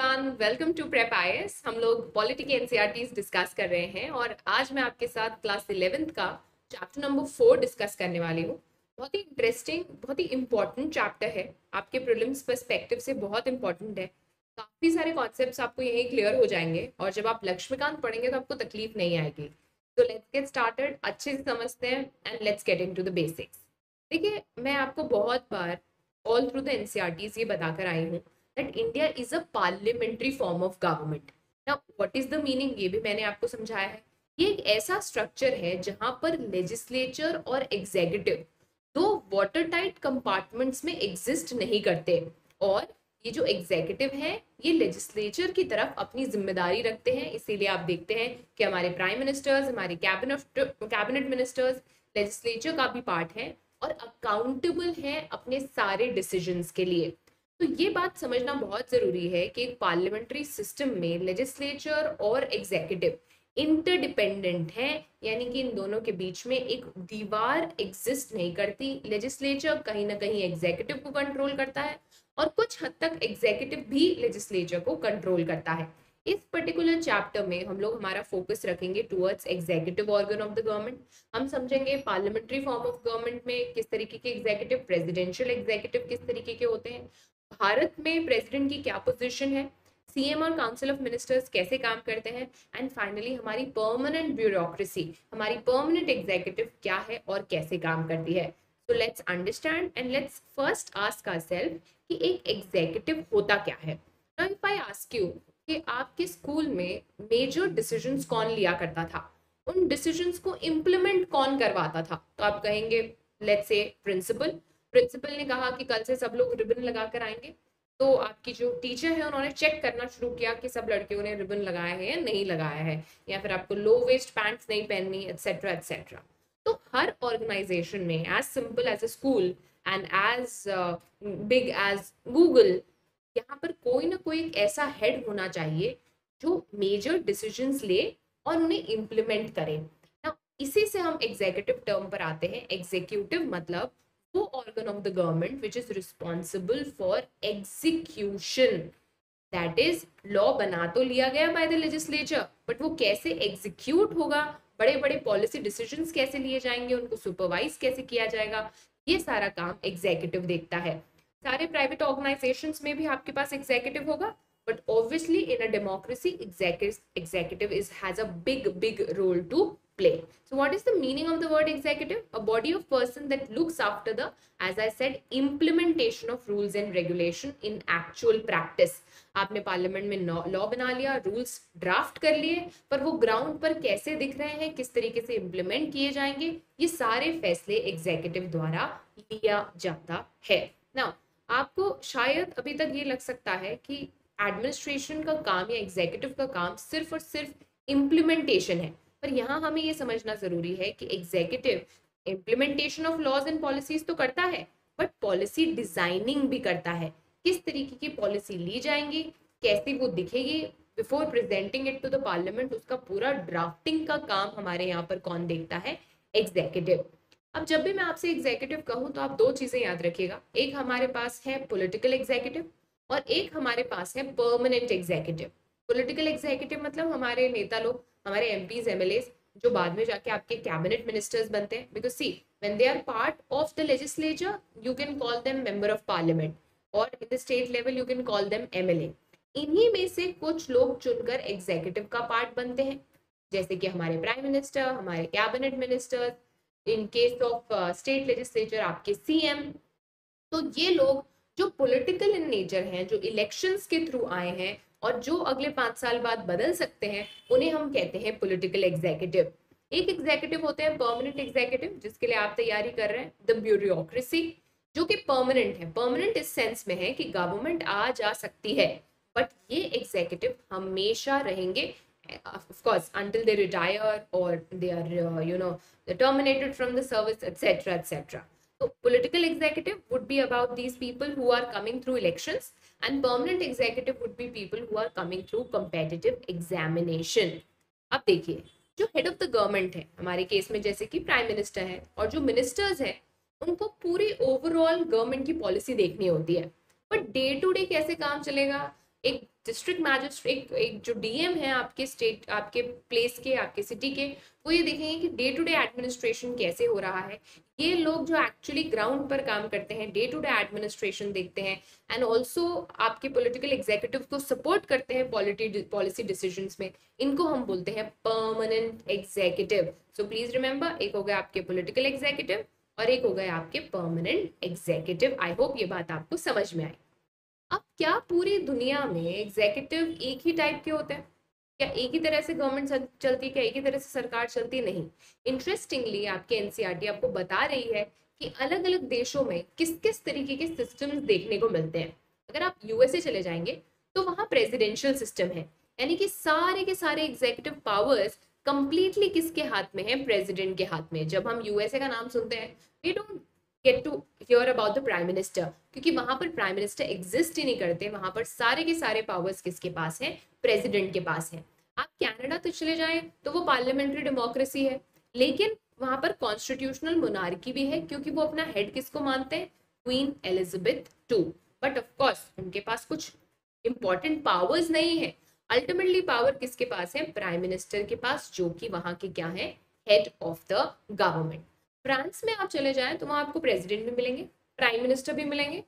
Everyone welcome to prep हम लोग politic NCERTs discuss कर रहे हैं और आज मैं आपके साथ क्लास इलेवेंथ का चैप्टर नंबर फोर डिस्कस करने वाली हूँ। बहुत ही इंटरेस्टिंग बहुत ही इंपॉर्टेंट चैप्टर है। आपके प्रिलिम्स पर्सपेक्टिव से बहुत इंपॉर्टेंट है। काफ़ी सारे कॉन्सेप्ट आपको यही क्लियर हो जाएँगे और जब आप लक्ष्मीकांत पढ़ेंगे तो आपको तकलीफ़ नहीं आएगी। तो लेट्स गेट स्टार्टेड अच्छे से समझते हैं and let's get into the basics देखिए, मैं आपको बहुत बार ऑल थ्रू द एनसीईआरटीज ये बताकर आई हूँ। That India is a parliamentary form of government now what is the meaning ये भी मैंने आपको समझाया है। ये एक ऐसा स्ट्रक्चर है जहाँ पर लेजिस्लेचर और एग्जीक्यूटिव दो वाटर टाइट कंपार्टमेंट्स में एग्जिस्ट नहीं करते। और ये जो एग्जीक्यूटिव है, ये लेजिस्लेचर की तरफ़ अपनी ज़िम्मेदारी रखते हैं। इसीलिए आप देखते हैं कि हमारे प्राइम मिनिस्टर्स हमारे कैबिनेट कैबिनेट मिनिस्टर्स लेजिस्लेचर का भी पार्ट है और अकाउंटेबल है अपने सारे डिसीजंस के लिए। तो ये बात समझना बहुत ज़रूरी है कि एक पार्लियामेंट्री सिस्टम में लेजिस्लेचर और एग्जीक्यूटिव इंटरडिपेंडेंट है, यानी कि इन दोनों के बीच में एक दीवार एग्जिस्ट नहीं करती। लेजिस्लेचर कहीं ना कहीं एग्जीक्यूटिव को कंट्रोल करता है और कुछ हद तक एग्जीक्यूटिव भी लेजिस्लेचर को कंट्रोल करता है। इस पर्टिकुलर चैप्टर में हम लोग हमारा फोकस रखेंगे towards executive organ of the government हम समझेंगे पार्लियामेंट्री फॉर्म ऑफ़ गवर्नमेंट में किस तरीके के एग्जीक्यूटिव प्रेसिडेंशियल एग्जीक्यूटिव किस तरीके के होते हैं। भारत में प्रेसिडेंट की क्या पोजीशन है? सीएम और काउंसिल ऑफ़ मिनिस्टर्स कैसे काम करते हैं? एंड फाइनली हमारी परमानेंट ब्यूरोक्रेसी हमारी परमानेंट एग्जीक्यूटिव क्या है और कैसे काम करती है? So let's understand and let's first ask our self कि एक एग्जीक्यूटिव होता क्या है? इफ़ आई आस्क यू कि आपके स्कूल में मेजर डिसीजंस कौन लिया करता था? उन डिसीजंस को इम्प्लीमेंट कौन करवाता था? तो आप कहेंगे लेट्स से प्रिंसिपल प्रिंसिपल ने कहा कि कल से सब लोग रिबन लगा कर आएँगे। तो आपकी जो टीचर है, उन्होंने चेक करना शुरू किया कि सब लड़कियों ने रिबन लगाया है या नहीं लगाया है, या फिर आपको लो वेस्ट पैंट्स नहीं पहननी एक्सेट्रा एक्सेट्रा तो हर ऑर्गेनाइजेशन में as simple as a school and as big as Google यहाँ पर कोई ना कोई एक ऐसा हेड होना चाहिए जो मेजर डिसीजंस ले और उन्हें इम्प्लीमेंट करे। ना इसी से हम एग्जीक्यूटिव टर्म पर आते हैं। एग्जीक्यूटिव मतलब वो organ of the government which is responsible for execution that is law बना तो लिया गया बाय द लेजिस्लेचर बट वो कैसे एग्जीक्यूट होगा? बड़े बड़े पॉलिसी डिसीजंस कैसे लिए जाएँगे? उनको सुपरवाइज कैसे किया जाएगा? ये सारा काम एग्जीक्यूटिव देखता है। सारे प्राइवेट ऑर्गेनाइजेशन में भी आपके पास एग्जीक्यूटिव होगा? But obviously in a democracy executive executive is has a big big role to play so what is the meaning of the word executive a body of person that looks after the as i said implementation of rules and regulation in actual practice आपने parliament में law बना लिया rules draft कर लिए पर वो ground पर कैसे दिख रहे हैं किस तरीके से इम्प्लीमेंट किए जाएँगे ये सारे फैसले एग्जीक्यूटिव द्वारा लिया जाता है ना आपको शायद अभी तक ये लग सकता है कि एडमिनिस्ट्रेशन का काम या एग्जीक्यूटिव का काम सिर्फ़ और सिर्फ़ इम्प्लीमेंटेशन है। पर यहाँ हमें ये समझना ज़रूरी है कि executive implementation of laws and policies तो करता है बट पॉलिसी डिज़ाइनिंग भी करता है। किस तरीके की पॉलिसी ली जाएँगी, कैसी वो दिखेगी before presenting it to the parliament उसका पूरा ड्राफ्टिंग का काम हमारे यहाँ पर कौन देखता है? एग्जीक्यूटिव अब जब भी मैं आपसे एग्जीक्यूटिव कहूँ तो आप दो चीज़ें याद रखिएगा। एक हमारे पास है पॉलिटिकल एग्जीक्यूटिव और एक हमारे पास है परमानेंट एग्जीक्यूटिव पॉलिटिकल एग्जीक्यूटिव मतलब हमारे नेता लोग, हमारे एम पीज एम जो बाद में जाके आपके कैबिनेट मिनिस्टर्स बनते हैं। Because see when they are part of the legislature you can call them member of parliament और in the state level you can call them MLA इन्हीं में से कुछ लोग चुनकर एग्जीक्यूटिव का पार्ट बनते हैं। जैसे कि हमारे प्राइम मिनिस्टर हमारे cabinet minister in case of state legislature आपके सीएम तो ये लोग जो पॉलिटिकल इन नेचर हैं जो इलेक्शंस के थ्रू आए हैं और जो अगले पाँच साल बाद बदल सकते हैं उन्हें हम कहते हैं पॉलिटिकल एग्जीक्यूटिव एक एग्जीक्यूटिव होते हैं परमानेंट एग्जीक्यूटिव जिसके लिए आप तैयारी कर रहे हैं द ब्यूरोक्रेसी जो कि परमानेंट है। परमानेंट इस सेंस में है कि गवर्नमेंट आ जा सकती है बट ये एग्जीक्यूटिव हमेशा रहेंगे of course until they retire or they are uh, you they're terminated from the service so, political executive would be about these people who are coming through elections and permanent executive would be people who are coming through competitive examination. अब देखिए, जो head of the government है, हमारे case में जैसे कि prime minister है और जो मिनिस्टर्स हैं, उनको पूरी ओवरऑल गवर्नमेंट की पॉलिसी देखनी होती है। बट डे टू डे कैसे काम चलेगा? एक डिस्ट्रिक्ट मैजिस्ट्रेट एक जो डीएम है आपके स्टेट आपके प्लेस के, आपके सिटी के, वो ये देखेंगे कि डे टू डे एडमिनिस्ट्रेशन कैसे हो रहा है ये लोग जो एक्चुअली ग्राउंड पर काम करते हैं डे टू डे एडमिनिस्ट्रेशन देखते हैं एंड ऑल्सो आपके पॉलिटिकल एग्जीक्यूटिव को सपोर्ट करते हैं पॉलिसी डिसीज़न में। इनको हम बोलते हैं permanent executive so please remember एक हो गया आपके पोलिटिकल एग्जीक्यूटिव और एक हो गए आपके परमानेंट एग्जीक्यूटिव आई होप ये बात आपको समझ में आई। अब क्या पूरी दुनिया में एग्जीक्यूटिव एक ही टाइप के होते हैं? क्या एक ही तरह से गवर्नमेंट चलती है? क्या एक ही तरह से सरकार चलती नहीं? इंटरेस्टिंगली आपके एनसीईआरटी e आपको बता रही है कि अलग अलग देशों में किस किस तरीके के सिस्टम देखने को मिलते हैं। अगर आप यूएसए चले जाएँगे तो वहाँ प्रेसिडेंशियल सिस्टम है। यानी कि सारे के सारे एग्जीक्यूटिव पावर्स कंप्लीटली किसके हाथ में है? प्रेसिडेंट के हाथ में। जब हम यूएसए का नाम सुनते हैं we don't get to hear about the prime minister क्योंकि वहाँ पर प्राइम मिनिस्टर एग्जिस्ट ही नहीं करते, वहाँ पर सारे के सारे पावर्स किसके पास है? प्रेसिडेंट के पास है। आप कनाडा तो चले जाएँ तो वो पार्लियामेंट्री डेमोक्रेसी है। लेकिन वहाँ पर कॉन्स्टिट्यूशनल मोनार्की भी है, क्योंकि वो अपना हेड किसको मानते हैं? Queen Elizabeth two but of course उनके पास कुछ इंपॉर्टेंट पावर्स नहीं है। अल्टीमेटली पावर किसके पास है? प्राइम मिनिस्टर के पास, जो कि वहाँ के क्या है? Head of the government France में आप चले जाएँ तो वहाँ आपको प्रेसिडेंट भी मिलेंगे, प्राइम मिनिस्टर भी मिलेंगे।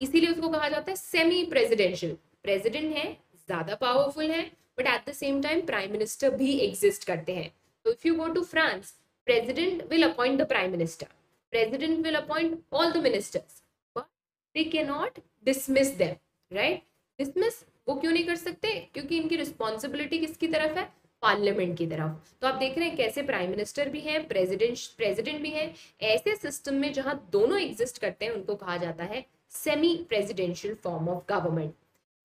इसीलिए उसको कहा जाता है सेमी प्रेसिडेंशियल प्रेसिडेंट है, ज़्यादा पावरफुल है but at the same time prime minister भी एग्जिस्ट करते हैं। तो if you go to France president will appoint the prime minister president will appoint all the ministers they can not dismiss them right dismiss वो क्यों नहीं कर सकते? क्योंकि इनकी रिस्पॉन्सिबिलिटी किसकी तरफ़ है? पार्लियामेंट की तरफ़। तो आप देख रहे हैं कैसे प्राइम मिनिस्टर भी है, प्रेसिडेंट प्रेसिडेंट भी है, ऐसे सिस्टम में जहाँ दोनों एग्जिस्ट करते हैं, उनको कहा जाता है semi presidential form of government.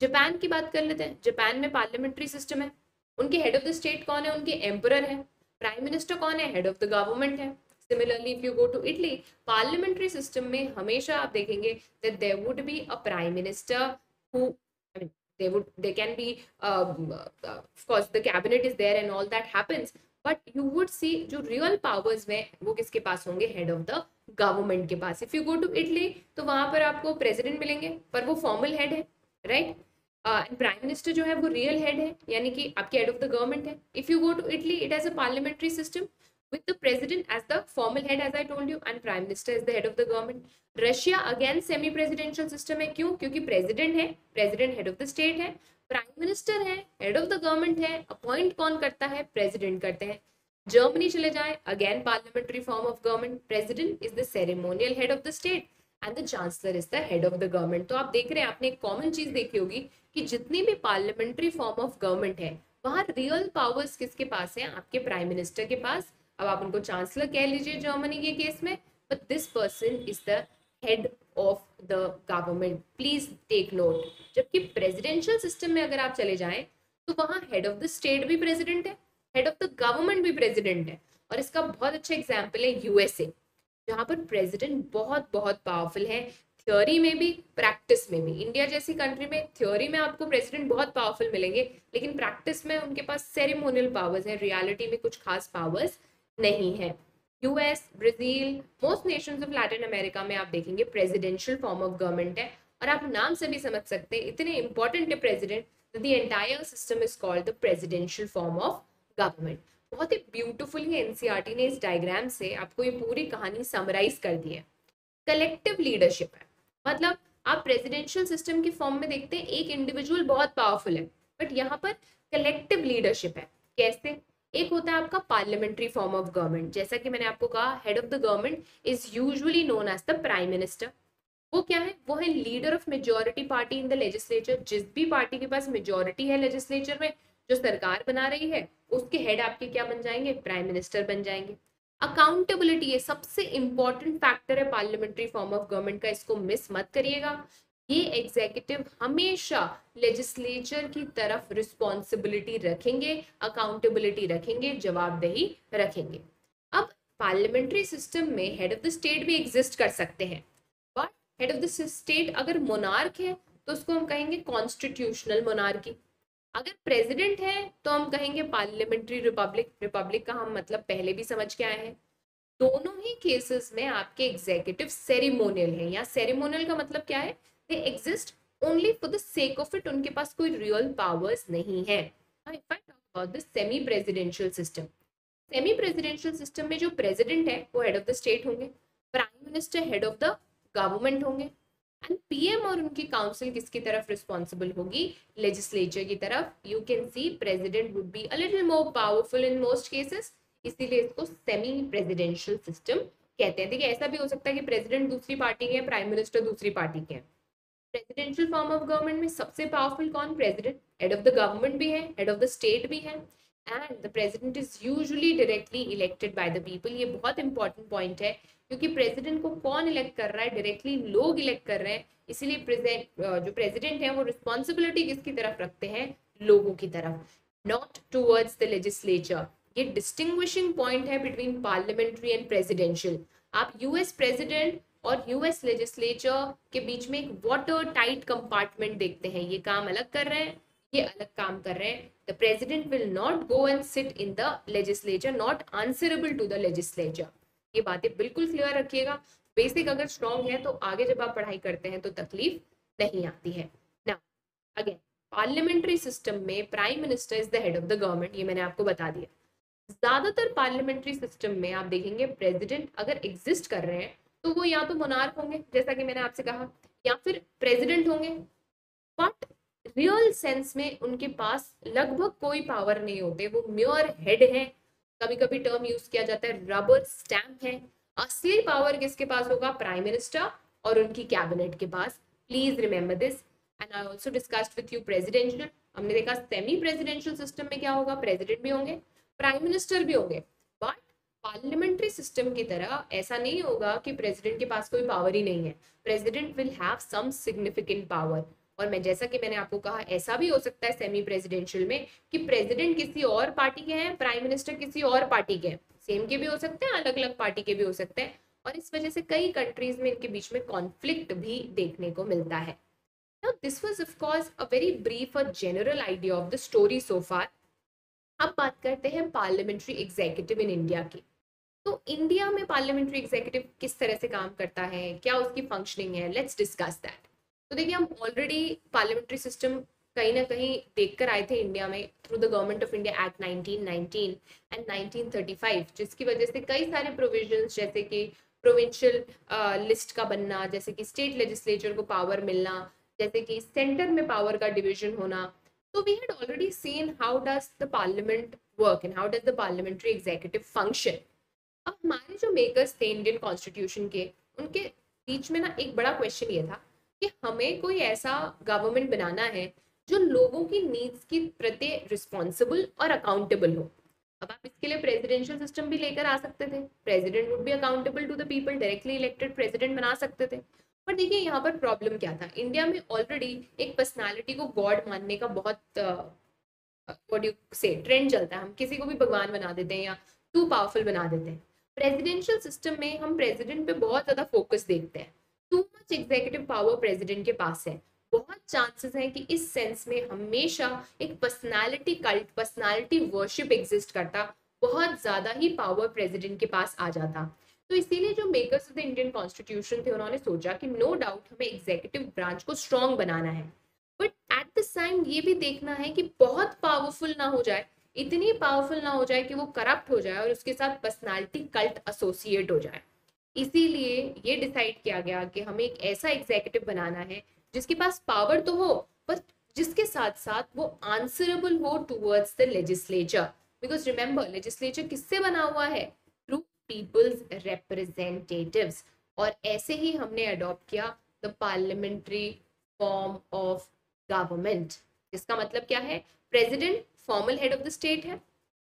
Japan की बात कर लेते हैं। जापान में पार्लियामेंट्री सिस्टम है। उनके हेड ऑफ़ द स्टेट कौन है? उनके एम्पर है। प्राइम मिनिस्टर कौन है? हेड ऑफ़ द गवर्नमेंट है। Similarly if you go to Italy parliamentary system में हमेशा आप देखेंगे that would be a prime minister who they would they can be um, uh, of course the cabinet is there and all that happens. But you would see जो real powers में वो किसके पास होंगे? Head of the government के पास. If you go to Italy तो वहाँ पर आपको प्रेसिडेंट मिलेंगे पर वो फॉर्मल हेड है राइट प्राइम मिनिस्टर जो है वो रियल हेड है यानी कि आपके हेड ऑफ़ द गवर्नमेंट है. If you go to Italy it has a parliamentary system with the president as the formal head, as i told you, and prime minister is the head of the government. Russia again semi presidential system है। क्यों? क्योंकि president है president head of the state है prime minister है head of the government है appoint कौन करता है? प्रेसिडेंट करते हैं। जर्मनी चले जाए again parliamentary form of government president is the ceremonial head of the state and the chancellor is the head of the government तो आप देख रहे हैं, आपने एक कॉमन चीज़ देखी होगी कि जितनी भी पार्लियामेंट्री फॉर्म ऑफ़ गवर्नमेंट है, वहाँ रियल पावर्स किसके पास है? आपके प्राइम मिनिस्टर के पास अब आप उनको चांसलर कह लीजिए जर्मनी के केस में but this person is the head of the government please take note जबकि प्रेसिडेंशियल सिस्टम में अगर आप चले जाएँ तो वहाँ हेड ऑफ़ द स्टेट भी प्रेसिडेंट है हेड ऑफ़ द गवर्नमेंट भी प्रेसिडेंट है। और इसका बहुत अच्छा एग्ज़ाम्पल है यूएसए जहाँ पर प्रेसिडेंट बहुत बहुत पावरफुल है थ्योरी में भी प्रैक्टिस में भी। इंडिया जैसी कंट्री में थ्योरी में आपको प्रेसिडेंट बहुत पावरफुल मिलेंगे, लेकिन प्रैक्टिस में उनके पास सेरेमोनियल पावर्स है रियलिटी में कुछ खास पावर्स नहीं है। US Brazil most nations of Latin America में आप देखेंगे प्रेसिडेंशियल फॉर्म ऑफ़ गवर्नमेंट है और आप नाम से भी समझ सकते हैं, इतने इंपॉर्टेंट है president the entire system is called the presidential form of government बहुत ही ब्यूटीफुली एनसीईआरटी ने इस डायग्राम से आपको ये पूरी कहानी समराइज कर दी है। कलेक्टिव लीडरशिप है। मतलब आप प्रेसिडेंशियल सिस्टम के फॉर्म में देखते हैं, एक इंडिविजुअल बहुत पावरफुल है बट यहाँ पर कलेक्टिव लीडरशिप है। कैसे? एक होता है आपका पार्लियामेंट्री फॉर्म ऑफ़ गवर्नमेंट जैसा कि मैंने आपको कहा head of the government is usually known as the prime minister वो क्या है? वो है leader of majority party in the legislature जिस भी पार्टी के पास मेजोरिटी है लेजिस्लेचर में, जो सरकार बना रही है, उसके हेड आपके क्या बन जाएँगे? प्राइम मिनिस्टर बन जाएँगे. अकाउंटेबिलिटी ये सबसे इंपॉर्टेंट फैक्टर है पार्लियामेंट्री फॉर्म ऑफ़ गवर्नमेंट का, इसको मिस मत करिएगा. ये एग्जीक्यूटिव हमेशा लेजिस्लेचर की तरफ़ रिस्पॉन्सिबिलिटी रखेंगे अकाउंटेबिलिटी रखेंगे, जवाबदेही रखेंगे। अब पार्लियामेंट्री सिस्टम में हेड ऑफ़ द स्टेट भी एग्जिस्ट कर सकते हैं। But head of the state अगर मोनार्क है तो उसको हम कहेंगे कॉन्स्टिट्यूशनल मोनार्की अगर प्रेसिडेंट है तो हम कहेंगे पार्लियामेंट्री रिपब्लिक रिपब्लिक का हम मतलब पहले भी समझ के आए हैं। दोनों ही केसेस में आपके एग्जीक्यूटिव सेरेमोनियल है। या सेरेमोनियल का मतलब क्या है? They exist only for the sake of it उनके पास कोई रियल पावर्स नहीं है। Semi presidential system semi presidential system में जो प्रेसिडेंट है, वो हेड ऑफ़ द स्टेट होंगे prime minister head of the government होंगे एंड पीएम और उनकी काउंसिल किसकी तरफ़ रिस्पॉन्सिबल होगी? लेजिस्लेचर की तरफ़। You can see president would be a more powerful in most cases इसीलिए इसको सेमी प्रेसिडेंशियल सिस्टम कहते हैं। देखिए, ऐसा भी हो सकता है कि प्रेसिडेंट दूसरी पार्टी के हैं प्राइम मिनिस्टर दूसरी पार्टी के हैं। प्रेसिडेंशियल फॉर्म ऑफ़ गवर्नमेंट में सबसे पावरफुल कौन? President head of the government भी है हेड ऑफ़ द स्टेट भी है. And the president is usually directly elected by the people ये बहुत इंपॉर्टेंट पॉइंट है, क्योंकि प्रेसिडेंट को कौन इलेक्ट कर रहा है? डायरेक्टली लोग इलेक्ट कर रहे हैं. इसीलिए जो प्रेसिडेंट है, वो रिस्पॉन्सिबिलिटी किसकी तरफ़ रखते हैं? लोगों की तरफ़. नॉट टूवर्ड्स द लेजिस्लेचर ये डिस्टिंग्विशिंग पॉइंट है बिटवीन पार्लियामेंट्री एंड प्रेसिडेंशियल आप यूएस प्रेसिडेंट और यूएस लेजिस्लेचर के बीच में एक वाटर टाइट कंपार्टमेंट देखते हैं। ये काम अलग कर रहे हैं, ये अलग काम कर रहे हैं। The president will not go and sit in the legislature not answerable to the legislature ये बातें बिल्कुल क्लियर रखिएगा। बेसिक अगर स्ट्रॉन्ग है तो आगे जब आप पढ़ाई करते हैं तो तकलीफ़ नहीं आती है। ना अगेन पार्लियामेंट्री सिस्टम में prime minister is the head of the government ये मैंने आपको बता दिया। ज़्यादातर पार्लियामेंट्री सिस्टम में आप देखेंगे प्रेसिडेंट अगर एग्जिस्ट कर रहे हैं तो वो या तो मोनार्क होंगे, जैसा कि मैंने आपसे कहा। या फिर प्रेसिडेंट होंगे बट रियल सेंस में उनके पास लगभग कोई पावर नहीं होते। वो म्योर हेड है। कभी कभी टर्म यूज़ किया जाता है रबर स्टैम्प है। असली पावर किसके पास होगा? प्राइम मिनिस्टर और उनकी कैबिनेट के पास। Please remember this and I also discussed with you presidential हमने देखा सेमी प्रेसिडेंशियल सिस्टम में क्या होगा? प्रेसिडेंट भी होंगे प्राइम मिनिस्टर भी होंगे। पार्लियामेंट्री सिस्टम की तरह ऐसा नहीं होगा कि प्रेसिडेंट के पास कोई पावर ही नहीं है। President will have some significant power और मैं जैसा कि मैंने आपको कहा ऐसा भी हो सकता है सेमी प्रेसिडेंशियल में कि प्रेसिडेंट किसी और पार्टी के हैं प्राइम मिनिस्टर किसी और पार्टी के हैं। सेम के भी हो सकते हैं अलग अलग पार्टी के भी हो सकते हैं। और इस वजह से कई कंट्रीज़ में इनके बीच में कॉन्फ्लिक्ट भी देखने को मिलता है। Now, this was of course a very brief or general idea of the story so far. अब बात करते हैं पार्लियामेंट्री एग्जीक्यूटिव इन इंडिया की। तो इंडिया में पार्लियामेंट्री एग्जीक्यूटिव किस तरह से काम करता है? क्या उसकी फंक्शनिंग है? लेट्स डिस्कस दैट तो देखिए, हम ऑलरेडी पार्लियामेंट्री सिस्टम कहीं ना कहीं देखकर आए थे इंडिया में through the government of India act 1919 and 1935 जिसकी वजह से कई सारे प्रोविजंस जैसे कि प्रोविंशियल लिस्ट का बनना, जैसे कि स्टेट लेजिस्लेचर को पावर मिलना, जैसे कि सेंटर में पावर का डिविजन होना। तो we had already seen how does the parliament work and how does the parliamentary executive function अब हमारे जो मेकर्स थे इंडियन कॉन्स्टिट्यूशन के, उनके बीच में ना एक बड़ा क्वेश्चन ये था कि हमें कोई ऐसा गवर्नमेंट बनाना है जो लोगों की नीड्स के प्रति रिस्पॉन्सिबल और अकाउंटेबल हो। अब आप इसके लिए प्रेसिडेंशियल सिस्टम भी लेकर आ सकते थे। President would be accountable to the people directly elected president बना सकते थे। पर देखिए, यहाँ पर प्रॉब्लम क्या था? इंडिया में ऑलरेडी एक पर्सनालिटी को गॉड मानने का बहुत से ट्रेंड चलता है। हम किसी को भी भगवान बना देते हैं या टू पावरफुल बना देते हैं। प्रेसिडेंशियल सिस्टम में हम प्रेसिडेंट पे बहुत ज़्यादा फोकस देखते हैं। Too much executive power president के पास है। बहुत चांसेस हैं कि इस सेंस में हमेशा एक personality cult personality worship exist करता, बहुत ज़्यादा ही पावर प्रेसिडेंट के पास आ जाता। तो इसीलिए जो makers of the Indian constitution थे, उन्होंने सोचा कि नो डाउट हमें एग्जीक्यूटिव ब्रांच को स्ट्रॉन्ग बनाना है। बट एट द टाइम ये भी देखना है कि बहुत पावरफुल ना हो जाए। इतनी पावरफुल ना हो जाए कि वो करप्ट हो जाए और उसके साथ पर्सनालिटी कल्ट एसोसिएट हो जाए। इसीलिए ये डिसाइड किया गया कि हमें एक ऐसा एग्जीक्यूटिव बनाना है, जिसके पास पावर तो हो पर जिसके साथ साथ वो आंसरेबल हो towards the legislature because remember legislature किससे बना हुआ है? थ्रू पीपल्स रिप्रेजेंटेटिव्स और ऐसे ही हमने अडॉप्ट किया the parliamentary form of government इसका मतलब क्या है? President formal head of the state है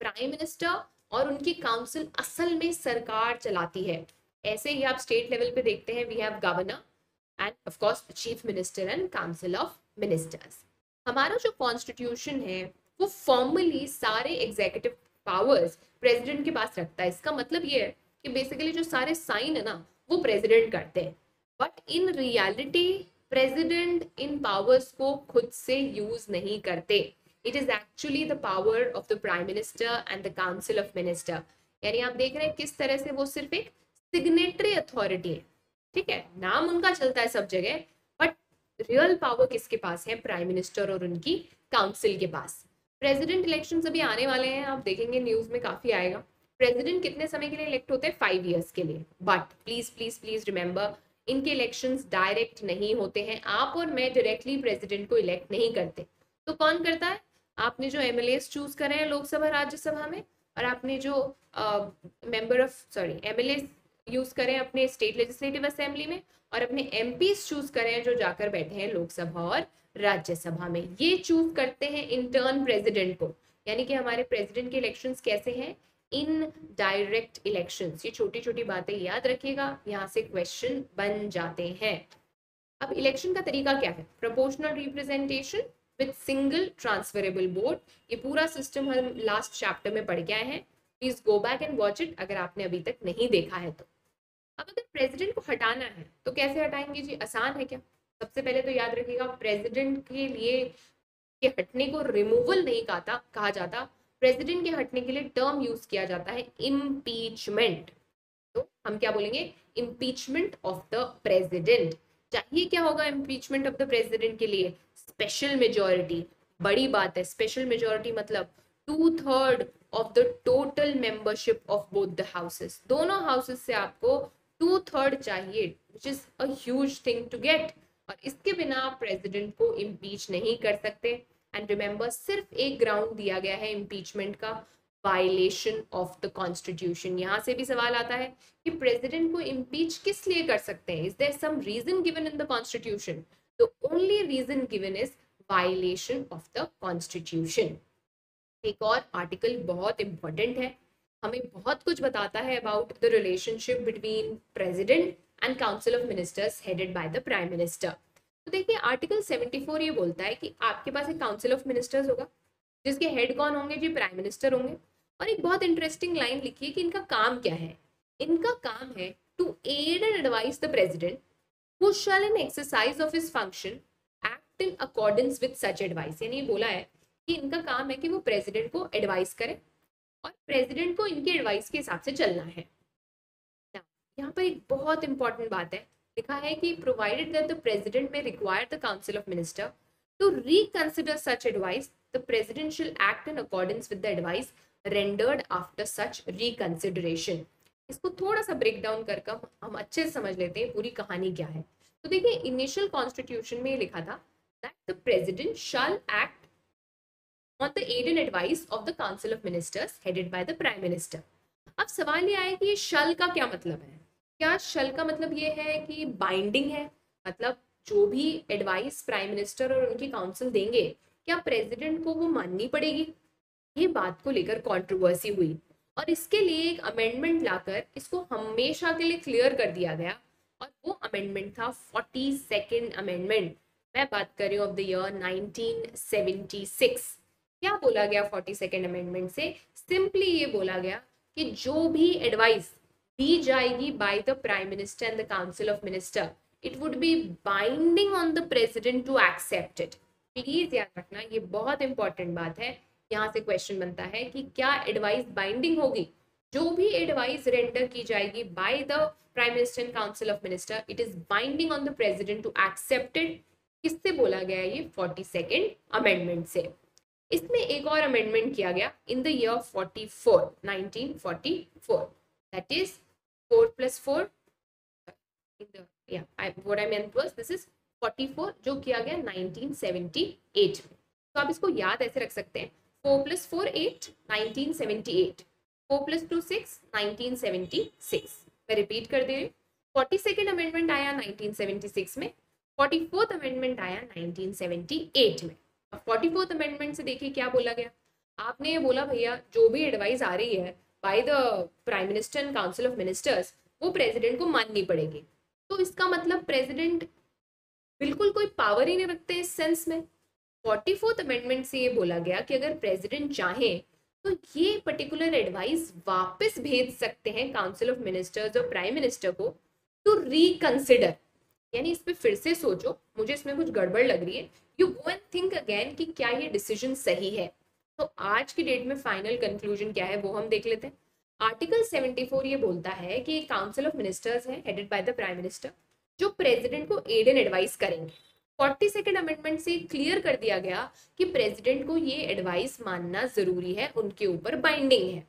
प्राइम मिनिस्टर और उनकी काउंसिल असल में सरकार चलाती है। ऐसे ही आप स्टेट लेवल पे देखते हैं we have governor and of course chief minister and council of ministers हमारा जो कॉन्स्टिट्यूशन है, वो फॉर्मली सारे एग्जीक्यूटिव पावर्स प्रेसिडेंट के पास रखता है। इसका मतलब ये है कि बेसिकली जो सारे साइन है ना, वो प्रेसिडेंट करते हैं। बट इन रियलिटी प्रेसिडेंट इन पावर्स को खुद से यूज़ नहीं करते। It is actually the power of the prime minister and the council of minister यानी आप देख रहे हैं किस तरह से वो सिर्फ़ एक सिग्नेटरी अथॉरिटी है। ठीक है? नाम उनका चलता है सब जगह बट रियल पावर किसके पास है? प्राइम मिनिस्टर और उनकी काउंसिल के पास। प्रेसिडेंट इलेक्शन अभी आने वाले हैं, आप देखेंगे न्यूज़ में काफ़ी आएगा। प्रेसिडेंट कितने समय के लिए इलेक्ट होते हैं? फाइव ईयर्स के लिए। But please please please remember इनके इलेक्शंस डायरेक्ट नहीं होते हैं। आप और मैं डायरेक्टली प्रेसिडेंट को इलेक्ट नहीं करते। तो कौन करता है? आपने जो एम चूज़ करे हैं लोकसभा, राज्यसभा में और आपने जो member of sorry M use करें अपने स्टेट लेजिस्लेटिव असेंबली में और अपने एम चूज़ करें जो जाकर बैठे हैं लोकसभा और राज्यसभा में। ये चूज़ करते हैं इंटर्न प्रेसिडेंट को। यानी कि हमारे प्रेसिडेंट के इलेक्शंस कैसे हैं? इन डायरेक्ट इलेक्शंस ये छोटी छोटी बातें याद रखिएगा। यहाँ से क्वेश्चन बन जाते हैं। अब इलेक्शन का तरीका क्या है? Proportional representation with single transferable board ये पूरा सिस्टम हम लास्ट चैप्टर में पढ़ गए हैं। Please go back and watch it अगर आपने अभी तक नहीं देखा है तो। अब अगर प्रेसिडेंट को हटाना है तो कैसे हटाएँगे जी? आसान है क्या? सबसे पहले तो याद रखिएगा प्रेसिडेंट के लिए के हटने को रिमूवल नहीं कहा कहा जाता। प्रेसिडेंट के हटने के लिए टर्म यूज़ किया जाता है इम्पीचमेंट तो हम क्या बोलेंगे? इम्पीचमेंट ऑफ़ द प्रेसिडेंट चाहिए क्या होगा इम्पीचमेंट ऑफ़ द प्रेसिडेंट के लिए? स्पेशल मेजोरिटी बड़ी बात है स्पेशल मेजोरिटी मतलब two third of the total membership of both the houses दोनों हाउसेस से आपको टू थर्ड चाहिए which is a huge thing to get और इसके बिना आप प्रेसिडेंट को इम्पीच नहीं कर सकते. एंड रिमेंबर सिर्फ़ एक ग्राउंड दिया गया है इम्पीचमेंट का वायलेशन ऑफ़ द कॉन्स्टिट्यूशन यहाँ से भी सवाल आता है कि प्रेसिडेंट को इम्पीच किस लिए कर सकते हैं? Is there some reason given in the constitution the only reason given is violation of the constitution. एक और आर्टिकल बहुत इंपॉर्टेंट है। हमें बहुत कुछ बताता है about the relationship between president and council of ministers headed by the prime minister तो देखिए आर्टिकल 74 ये बोलता है कि आपके पास एक काउंसिल ऑफ़ मिनिस्टर्स होगा, जिसके हेड कौन होंगे? जी प्राइम मिनिस्टर होंगे। और एक बहुत इंटरेस्टिंग लाइन लिखी है कि इनका काम क्या है। इनका काम है to aid and advice the president who shall in exercise of his function act in accordance with such advice यानी बोला है कि इनका काम है कि वो प्रेसिडेंट को एडवाइस करें और प्रेसिडेंट को इनके एडवाइस के हिसाब से चलना है यहाँ पर एक बहुत इंपॉर्टेंट बात है लिखा है कि provided that the president may require the council of minister to reconsider such advice the president shall act in accordance with the advice rendered after such reconsideration इसको थोड़ा सा ब्रेक डाउन कर हम अच्छे से समझ लेते हैं पूरी कहानी क्या है। तो देखिए इनिशियल कॉन्स्टिट्यूशन में लिखा था that the president shall act on the aid and advice of the council of ministers headed by the prime minister अब सवाल ये आया कि ये शल का क्या मतलब है? क्या शल का मतलब ये है कि बाइंडिंग है? मतलब जो भी एडवाइस प्राइम मिनिस्टर और उनकी काउंसिल देंगे, क्या प्रेसिडेंट को वो माननी पड़ेगी? ये बात को लेकर कंट्रोवर्सी हुई। और इसके लिए एक अमेंडमेंट लाकर इसको हमेशा के लिए क्लियर कर दिया गया। और वो अमेंडमेंट था फोर्टी सेकेंड अमेंडमेंट मैं बात कर रही हूँ ऑफ़ द ईयर 1976 क्या बोला गया फोर्टी सेकेंड अमेंडमेंट से? सिंपली ये बोला गया कि जो भी एडवाइस दी जाएगी by the prime minister and the council of minister it would be binding on the president to accept it please याद रखना, ये बहुत इंपॉर्टेंट बात है। यहाँ से क्वेश्चन बनता है कि क्या एडवाइस बाइंडिंग होगी? जो भी एडवाइस रेंडर की जाएगी by the prime minister and council of minister it is binding on the president to accepted किससे बोला गया ये? फोर्टी सेकेंड अमेंडमेंट से। इसमें एक और अमेंडमेंट किया गया in the year 44 1944 that is 4 plus 4 in the yeah I, what I meant was this is 44 जो किया गया 1978 में। तो आप इसको याद ऐसे रख सकते हैं। Four plus four eight nineteen seventy eight, four plus two six nineteen seventy six. मैं रिपीट कर दे रही हूँ। फोर्टी सेकेंड अमेंडमेंट आया नाइनटीन सेवेंटी सिक्स में फोर्टी फोर्थ अमेंडमेंट आया नाइनटीन सेवेंटी एट में। अब फोर्टी फोर्थ अमेंडमेंट से देखिए क्या बोला गया। आपने ये बोला, भैया, जो भी एडवाइस आ रही है by the prime minister and council of ministers वो प्रेसिडेंट को माननी पड़ेगी। तो इसका मतलब प्रेसिडेंट बिल्कुल कोई पावर ही नहीं रखते इस सेंस में। फोर्टी फोर्थ अमेंडमेंट से ये बोला गया कि अगर प्रेसिडेंट चाहे तो ये पर्टिकुलर एडवाइस वापस भेज सकते हैं काउंसिल ऑफ़ मिनिस्टर्स और प्राइम मिनिस्टर को टू रिकंसिडर यानी इस पर फिर से सोचो, मुझे इसमें कुछ गड़बड़ लग रही है। You go and think again कि क्या ये डिसीज़न सही है। तो आज की डेट में फाइनल कंक्लूजन क्या है, वो हम देख लेते हैं। आर्टिकल 74 ये बोलता है कि काउंसिल ऑफ़ मिनिस्टर्स है headed by the prime minister जो प्रेसिडेंट को एड एंड एडवाइस करेंगे। फोर्टी सेकेंड अमेंडमेंट से क्लियर कर दिया गया कि प्रेसिडेंट को ये एडवाइस मानना ज़रूरी है, उनके ऊपर बाइंडिंग है।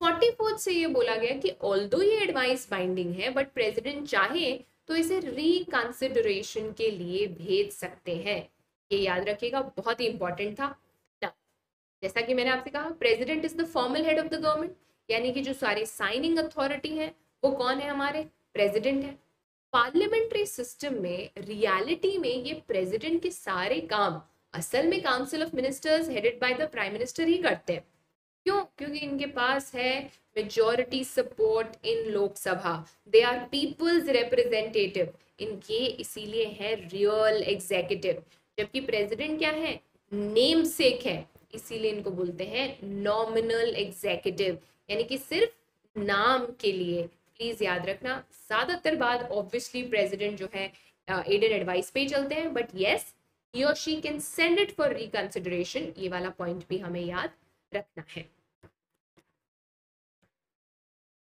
फोर्टी फोर्थ से ये बोला गया कि ऑल ये एडवाइस बाइंडिंग है बट प्रेसिडेंट चाहे तो इसे रिकंसिडरेशन के लिए भेज सकते हैं। ये याद रखिएगा, बहुत ही इंपॉर्टेंट था। ना जैसा कि मैंने आपसे कहा president is the formal head of the government यानी कि जो सारे साइनिंग अथॉरिटी है, वो कौन है हमारे? प्रेसिडेंट है। पार्लियामेंट्री सिस्टम में, रियलिटी में ये प्रेसिडेंट के सारे काम, असल में council of ministers headed by the prime minister ही करते हैं। क्यों? क्योंकि इनके पास है majority support in Lok Sabha. They are peoples representative इनके इसीलिए है रियल एग्जीक्यूटिव जबकि प्रेसिडेंट क्या है? नेम सेक है। इसीलिए इनको बोलते हैं नॉमिनल एग्जीक्यूटिव यानी कि सिर्फ़ नाम के लिए। प्लीज़ याद रखना ज़्यादातर बाद ऑब्वियसली प्रेसिडेंट जो है एडेड uh, एडवाइस पे चलते हैं बट येस और she can send it for reconsideration ये वाला पॉइंट भी हमें याद रखना है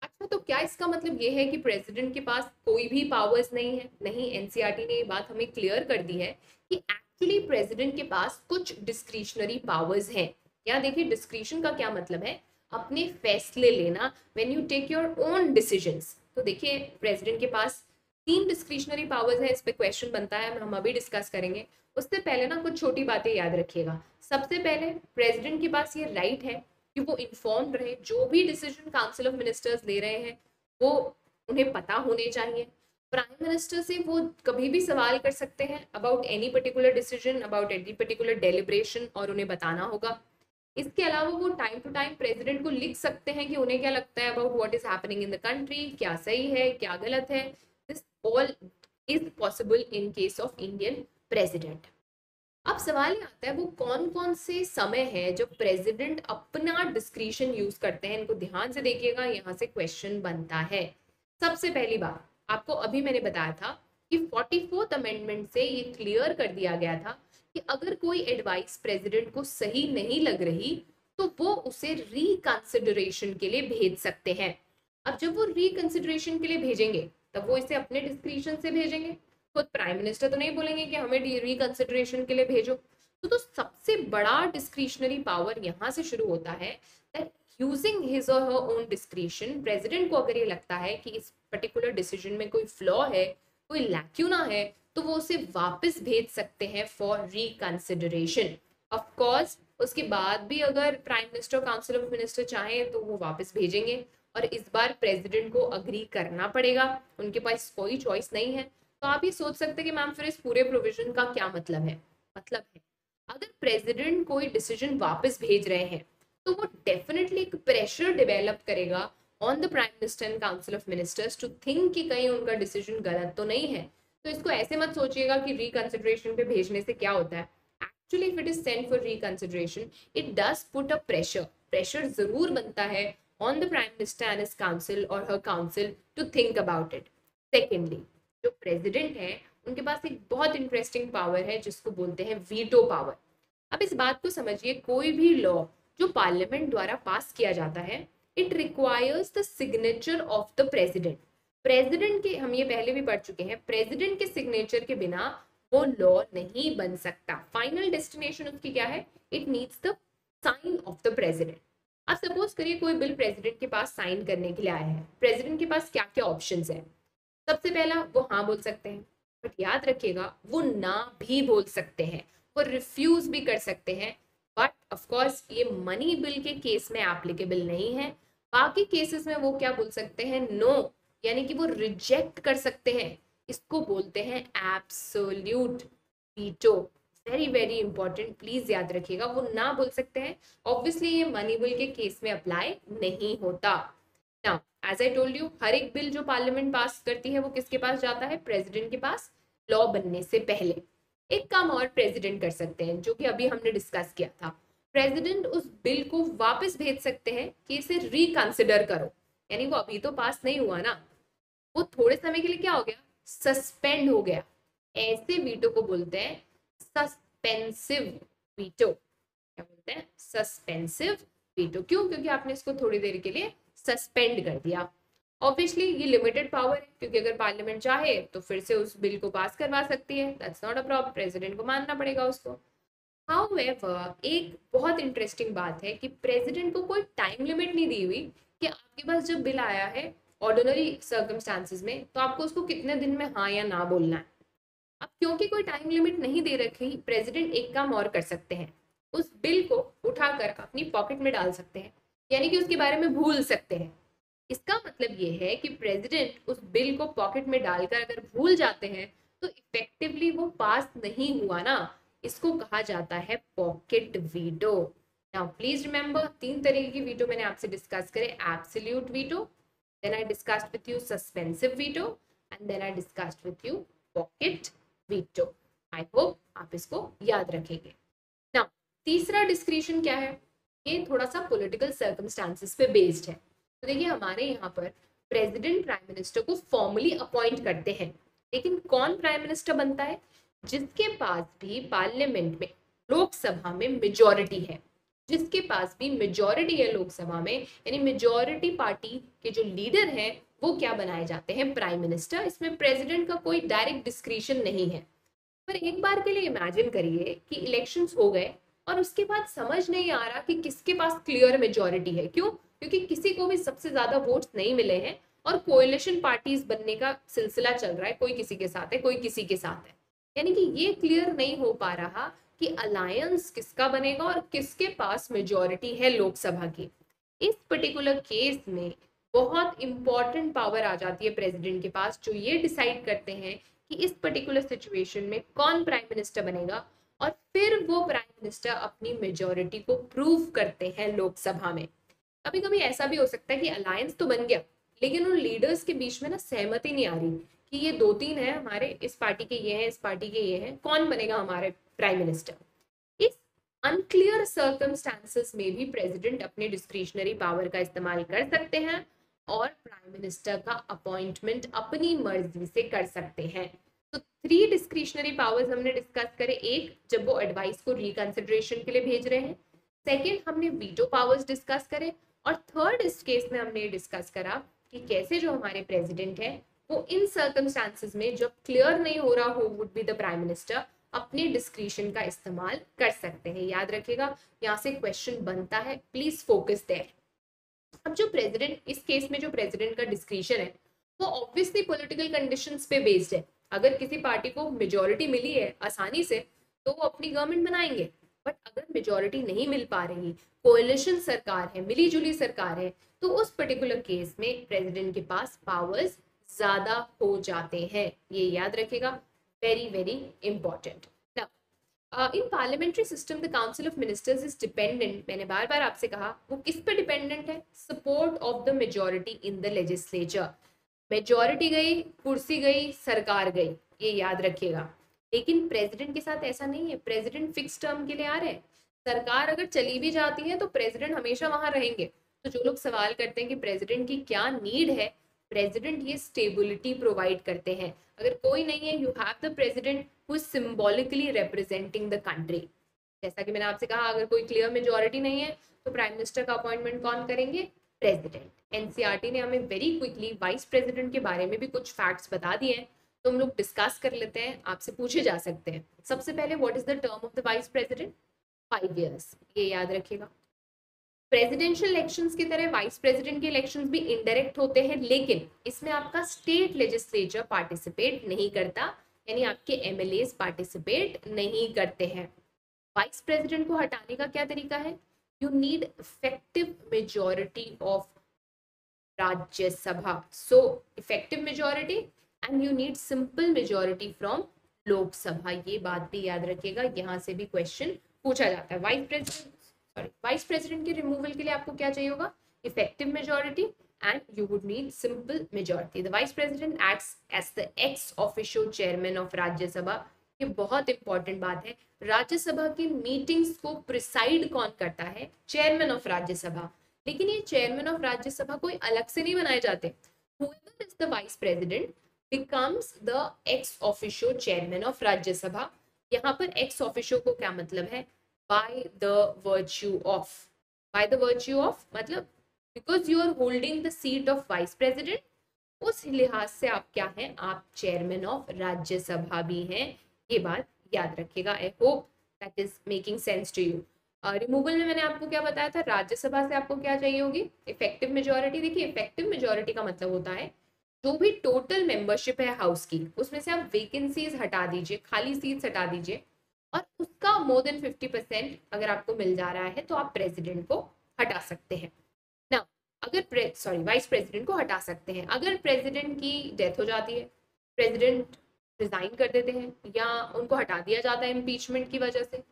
अच्छा तो क्या इसका मतलब ये है कि प्रेसिडेंट के पास कोई भी पावर्स नहीं है नहीं एनसीआरटी e ने ये बात हमें क्लियर कर दी है कि एक्चुअली प्रेसिडेंट के पास कुछ डिस्क्रिशनरी पावर्स हैं या देखिए डिस्क्रिशन का क्या मतलब है अपने फैसले लेना when you take your own decisions तो देखिए प्रेसिडेंट के पास तीन डिस्क्रिशनरी पावर्स है, इस पर क्वेश्चन बनता है, हम अभी डिस्कस करेंगे। उससे पहले ना कुछ छोटी बातें याद रखिएगा। सबसे पहले प्रेसिडेंट के पास ये राइट है कि वो इन्फॉर्म रहे, जो भी डिसीज़न काउंसिल ऑफ़ मिनिस्टर्स ले रहे हैं, वो उन्हें पता होने चाहिए। प्राइम मिनिस्टर से वो कभी भी सवाल कर सकते हैं about any particular decision about any particular deliberation और उन्हें बताना होगा। इसके अलावा वो टाइम टू टाइम प्रेसिडेंट को लिख सकते हैं कि उन्हें क्या लगता है about what is happening in the country क्या सही है, क्या गलत है। This all is possible in case of Indian president अब सवाल ये आता है, वो कौन कौन से समय है जो प्रेसिडेंट अपना डिस्क्रिशन यूज़ करते हैं? इनको ध्यान से देखिएगा, यहाँ से क्वेश्चन बनता है। सबसे पहली बात, आपको अभी मैंने बताया था कि फोर्टी फोर्थ अमेंडमेंट से ये क्लियर कर दिया गया था कि अगर कोई एडवाइस प्रेसिडेंट को सही नहीं लग रही तो वो उसे रिकंसिडरेशन के लिए भेज सकते हैं। अब जब वो रिकंसिडरेशन के लिए भेजेंगे तब वो इसे अपने डिस्क्रिप्शन से भेजेंगे। खुद प्राइम मिनिस्टर तो नहीं बोलेंगे कि हमें रिकंसिडरेशन के लिए भेजो। तो, तो सबसे बड़ा डिस्क्रिशनरी पावर यहाँ से शुरू होता है यूजिंग हिज और हर ओन डिस्क्रिशन प्रेसिडेंट को अगर ये लगता है कि इस पर्टिकुलर डिसीज़न में कोई फ्लॉ है कोई लैक्यूना है तो वो उसे वापस भेज सकते हैं फॉर रिकंसिडरेशन ऑफ़ कोर्स उसके बाद भी अगर prime minister council of minister चाहें तो वो वापस भेजेंगे। और इस बार प्रेसिडेंट को अग्री करना पड़ेगा। उनके पास कोई चॉइस नहीं है। तो आप ये सोच सकते हैं कि मैम फिर इस पूरे प्रोविज़न का क्या मतलब है? मतलब है, अगर प्रेसिडेंट कोई डिसीज़न वापस भेज रहे हैं तो वो डेफिनेटली एक प्रेशर डेवलप करेगा on the prime minister and council of ministers to think कि कहीं उनका डिसीज़न गलत तो नहीं है। तो इसको ऐसे मत सोचिएगा कि रिकंसिडरेशन पे भेजने से क्या होता है। Actually if it is send for reconsideration it does put a pressure pressure ज़रूर बनता है on the prime minister and council और हर council to think about it secondly जो प्रेसिडेंट है, उनके पास एक बहुत इंटरेस्टिंग पावर है, जिसको बोलते हैं वीटो पावर अब इस बात को समझिए, कोई भी लॉ जो पार्लियामेंट द्वारा पास किया जाता है it requires the signature of the president president के हम ये पहले भी पढ़ चुके हैं प्रेसिडेंट के सिग्नेचर के बिना वो लॉ नहीं बन सकता। फाइनल डेस्टिनेशन उसकी क्या है? It needs the sign of the president अब सपोज़ करिए कोई बिल प्रेसिडेंट के पास साइन करने के लिए आया है। प्रेसिडेंट के पास क्या क्या ऑप्शन है? सबसे पहला वो हाँ बोल सकते हैं। बट याद रखिएगा वो ना भी बोल सकते हैं। वो रिफ्यूज भी कर सकते हैं। बट ऑफकोर्स ये मनी बिल के केस में एप्लीकेबल नहीं है। बाकी केसेस में वो क्या बोल सकते हैं? नो no, यानी कि वो रिजेक्ट कर सकते हैं। इसको बोलते हैं absolute veto very very important please याद रखिएगा, वो ना बोल सकते हैं। ऑब्वियसली ये मनी बिल के केस में अप्लाई नहीं होता। Now as I told you हर एक बिल जो पार्लियामेंट पास करती है, वो किसके पास जाता है? प्रेसिडेंट के पास। लॉ बनने से पहले। एक काम और प्रेसिडेंट कर सकते हैं, जो कि अभी हमने डिस्कस किया था। प्रेसिडेंट उस बिल को वापस भेज सकते हैं कि इसे रिकंसिडर करो। यानी वो अभी तो पास नहीं हुआ ना। वो थोड़े समय के लिए क्या हो गया? सस्पेंड हो गया। ऐसे वीटो को बोलते हैं सस्पेंसिव वीटो। क्या बोलते हैं? Suspensive veto. क्यों? क्योंकि आपने इसको थोड़ी देर के लिए सस्पेंड कर दिया। ऑब्वियसली ये लिमिटेड पावर है, क्योंकि अगर पार्लियामेंट चाहे तो फिर से उस बिल को पास करवा सकती है। That's not a problem president को मानना पड़ेगा उसको। हाउएवर एक बहुत इंटरेस्टिंग बात है कि प्रेसिडेंट को कोई टाइम लिमिट नहीं दी हुई कि आपके पास जब बिल आया है ऑर्डिनरी सर्कमस्टांसिस में तो आपको उसको कितने दिन में हाँ या ना बोलना है। अब क्योंकि कोई टाइम लिमिट नहीं दे रखी प्रेसिडेंट एक काम और कर सकते हैं। उस बिल को उठाकर अपनी पॉकेट में डाल सकते हैं, यानी कि उसके बारे में भूल सकते हैं। इसका मतलब ये है कि प्रेसिडेंट उस बिल को पॉकेट में डालकर अगर भूल जाते हैं तो इफेक्टिवली वो पास नहीं हुआ ना, इसको कहा जाता है pocket veto now please remember तीन तरीके की वीटो मैंने आपसे डिस्कस करे absolute veto then I discussed with you suspensive veto and then I discussed with you pocket veto I hope आप इसको याद रखेंगे। नाउ तीसरा डिस्क्रिशन क्या है? ये थोड़ा सा पॉलिटिकल सर्कमस्टांसिस पे बेस्ड है। तो देखिए, हमारे यहाँ पर प्रेसिडेंट प्राइम मिनिस्टर को फॉर्मली अपॉइंट करते हैं। लेकिन कौन प्राइम मिनिस्टर बनता है? जिसके पास भी पार्लियामेंट में, लोकसभा में मेजोरिटी है। जिसके पास भी मेजोरिटी है लोकसभा में, यानी मेजोरिटी पार्टी के जो लीडर हैं, वो क्या बनाए जाते हैं? प्राइम मिनिस्टर इसमें प्रेसिडेंट का कोई डायरेक्ट डिस्क्रिशन नहीं है। पर एक बार के लिए इमेजिन करिए कि इलेक्शंस हो गए और उसके बाद समझ नहीं आ रहा कि किसके पास क्लियर मेजोरिटी है। क्यों? क्योंकि किसी को भी सबसे ज़्यादा वोट्स नहीं मिले हैं और कोएलिशन पार्टीज़ बनने का सिलसिला चल रहा है। कोई किसी के साथ है, कोई किसी के साथ है। यानी कि ये क्लियर नहीं हो पा रहा कि अलायंस किसका बनेगा और किसके पास मेजोरिटी है लोकसभा की। इस पर्टिकुलर केस में बहुत इंपॉर्टेंट पावर आ जाती है प्रेसिडेंट के पास, जो ये डिसाइड करते हैं कि इस पर्टिकुलर सिचुएशन में कौन प्राइम मिनिस्टर बनेगा और फिर वो प्राइम मिनिस्टर अपनी मेजोरिटी को प्रूव करते हैं लोकसभा में। कभी कभी ऐसा भी हो सकता है कि अलायंस तो बन गया, लेकिन उन लीडर्स के बीच में ना सहमति नहीं आ रही कि ये दो तीन है हमारे, इस पार्टी के ये हैं, इस पार्टी के ये हैं, कौन बनेगा हमारे प्राइम मिनिस्टर इस अनक्लियर सर्कमस्टांसेस में भी प्रेसिडेंट अपनी डिस्क्रिशनरी पावर का इस्तेमाल कर सकते हैं और प्राइम मिनिस्टर का अपॉइंटमेंट अपनी मर्ज़ी से कर सकते हैं। तो थ्री डिस्क्रिशनरी पावर्स हमने डिस्कस करे। एक, जब वो एडवाइस को रिकंसिडरेशन के लिए भेज रहे हैं। सेकेंड हमने वीटो पावर्स डिस्कस करे। और थर्ड इस केस में हमने डिस्कस करा कि कैसे जो हमारे प्रेसिडेंट है, वो इन सर्कमस्टांसिस में जब क्लियर नहीं हो रहा हो would be the prime minister अपने डिस्क्रिशन का इस्तेमाल कर सकते हैं। याद रखिएगा, यहाँ से क्वेश्चन बनता है। प्लीज़ फोकस देयर अब जो प्रेसिडेंट इस केस में जो प्रेसिडेंट का डिस्क्रिशन है, वो ऑब्वियसली पॉलिटिकल कंडीशंस पे बेस्ड है। अगर किसी पार्टी को मेजोरिटी मिली है आसानी से तो वो अपनी गवर्नमेंट बनाएँगे। बट अगर मेजोरिटी नहीं मिल पा रही कोएलिशन सरकार है मिली सरकार है तो उस पर्टिकुलर केस में प्रेसिडेंट के पास पावर्स ज़्यादा हो जाते हैं। ये याद रखेगा very very important in parliamentary system the council of ministers is dependent मैंने बार बार आपसे कहा, वो किस पे डिपेंडेंट है? Support of the majority in the legislature majority गई, कुर्सी गई, सरकार गई, ये याद रखिएगा। लेकिन प्रेसिडेंट के साथ ऐसा नहीं है। प्रेसिडेंट फिक्स टर्म के लिए आ रहे हैं। सरकार अगर चली भी जाती है तो प्रेसिडेंट हमेशा वहाँ रहेंगे। तो जो लोग सवाल करते हैं कि प्रेसिडेंट की क्या नीड है प्रेसिडेंट ये स्टेबिलिटी प्रोवाइड करते हैं। अगर कोई नहीं है you have the president who symbolically representing the country जैसा कि मैंने आपसे कहा, अगर कोई क्लियर मेजोरिटी नहीं है तो प्राइम मिनिस्टर का अपॉइंटमेंट कौन करेंगे? प्रेसिडेंट एनसीआरटी ने हमें वेरी क्विकली वाइस प्रेसिडेंट के बारे में भी कुछ फैक्ट्स बता दिए हैं तो हम लोग डिस्कस कर लेते हैं, आपसे पूछे जा सकते हैं। सबसे पहले what is the term of the vice president five years ये याद रखिएगा। प्रेसिडेंशियल इलेक्शंस की तरह वाइस प्रेसिडेंट के इलेक्शंस भी इनडायरेक्ट होते हैं, लेकिन इसमें आपका स्टेट लेजिस्लेचर पार्टिसिपेट नहीं करता, यानी आपके एम पार्टिसिपेट नहीं करते हैं। वाइस प्रेसिडेंट को हटाने का क्या तरीका है? You need effective majority of Rajya Sabha so effective majority and you need simple majority from Lok Sabha. ये बात भी याद रखिएगा, यहाँ से भी क्वेश्चन पूछा जाता है। Vice president sorry vice president के रिमूवल के लिए आपको क्या चाहिए होगा? Effective majority and you would need simple majority the vice president acts as the ex officio chairman of Rajya Sabha ये बहुत इंपॉर्टेंट बात है। राज्यसभा की मीटिंग्स को प्रिसाइड कौन करता है? चेयरमैन ऑफ़ राज्यसभा लेकिन ये चेयरमैन ऑफ़ राज्यसभा कोई अलग से नहीं बनाए जाते। Whoever is the vice president becomes the ex officio chairman Rajya Sabha यहाँ पर ex officio को क्या मतलब है? By the virtue of. By the virtue of मतलब because you are holding the seat of vice president उस लिहाज से आप क्या हैं? आप चेयरमैन ऑफ़ राज्यसभा भी हैं। ये बात याद रखिएगा I hope that is making sense to you removal में मैंने आपको क्या बताया था? राज्यसभा से आपको क्या चाहिए होगी? इफ़ेक्टिव मेजोरिटी देखिए इफ़ेक्टिव मेजोरिटी का मतलब होता है, जो भी टोटल मेंबरशिप है हाउस की, उसमें से आप वेकेंसीज हटा दीजिए, खाली सीट्स हटा दीजिए। और उसका मोर देन फिफ्टी परसेंट अगर आपको मिल जा रहा है तो आप प्रेसिडेंट को हटा सकते हैं। ना अगर सॉरी वाइस प्रेसिडेंट को हटा सकते हैं। अगर प्रेसिडेंट की डेथ हो जाती है प्रेसिडेंट रिजाइन कर देते हैं या उनको हटा दिया जाता है इम्पीचमेंट की वजह से,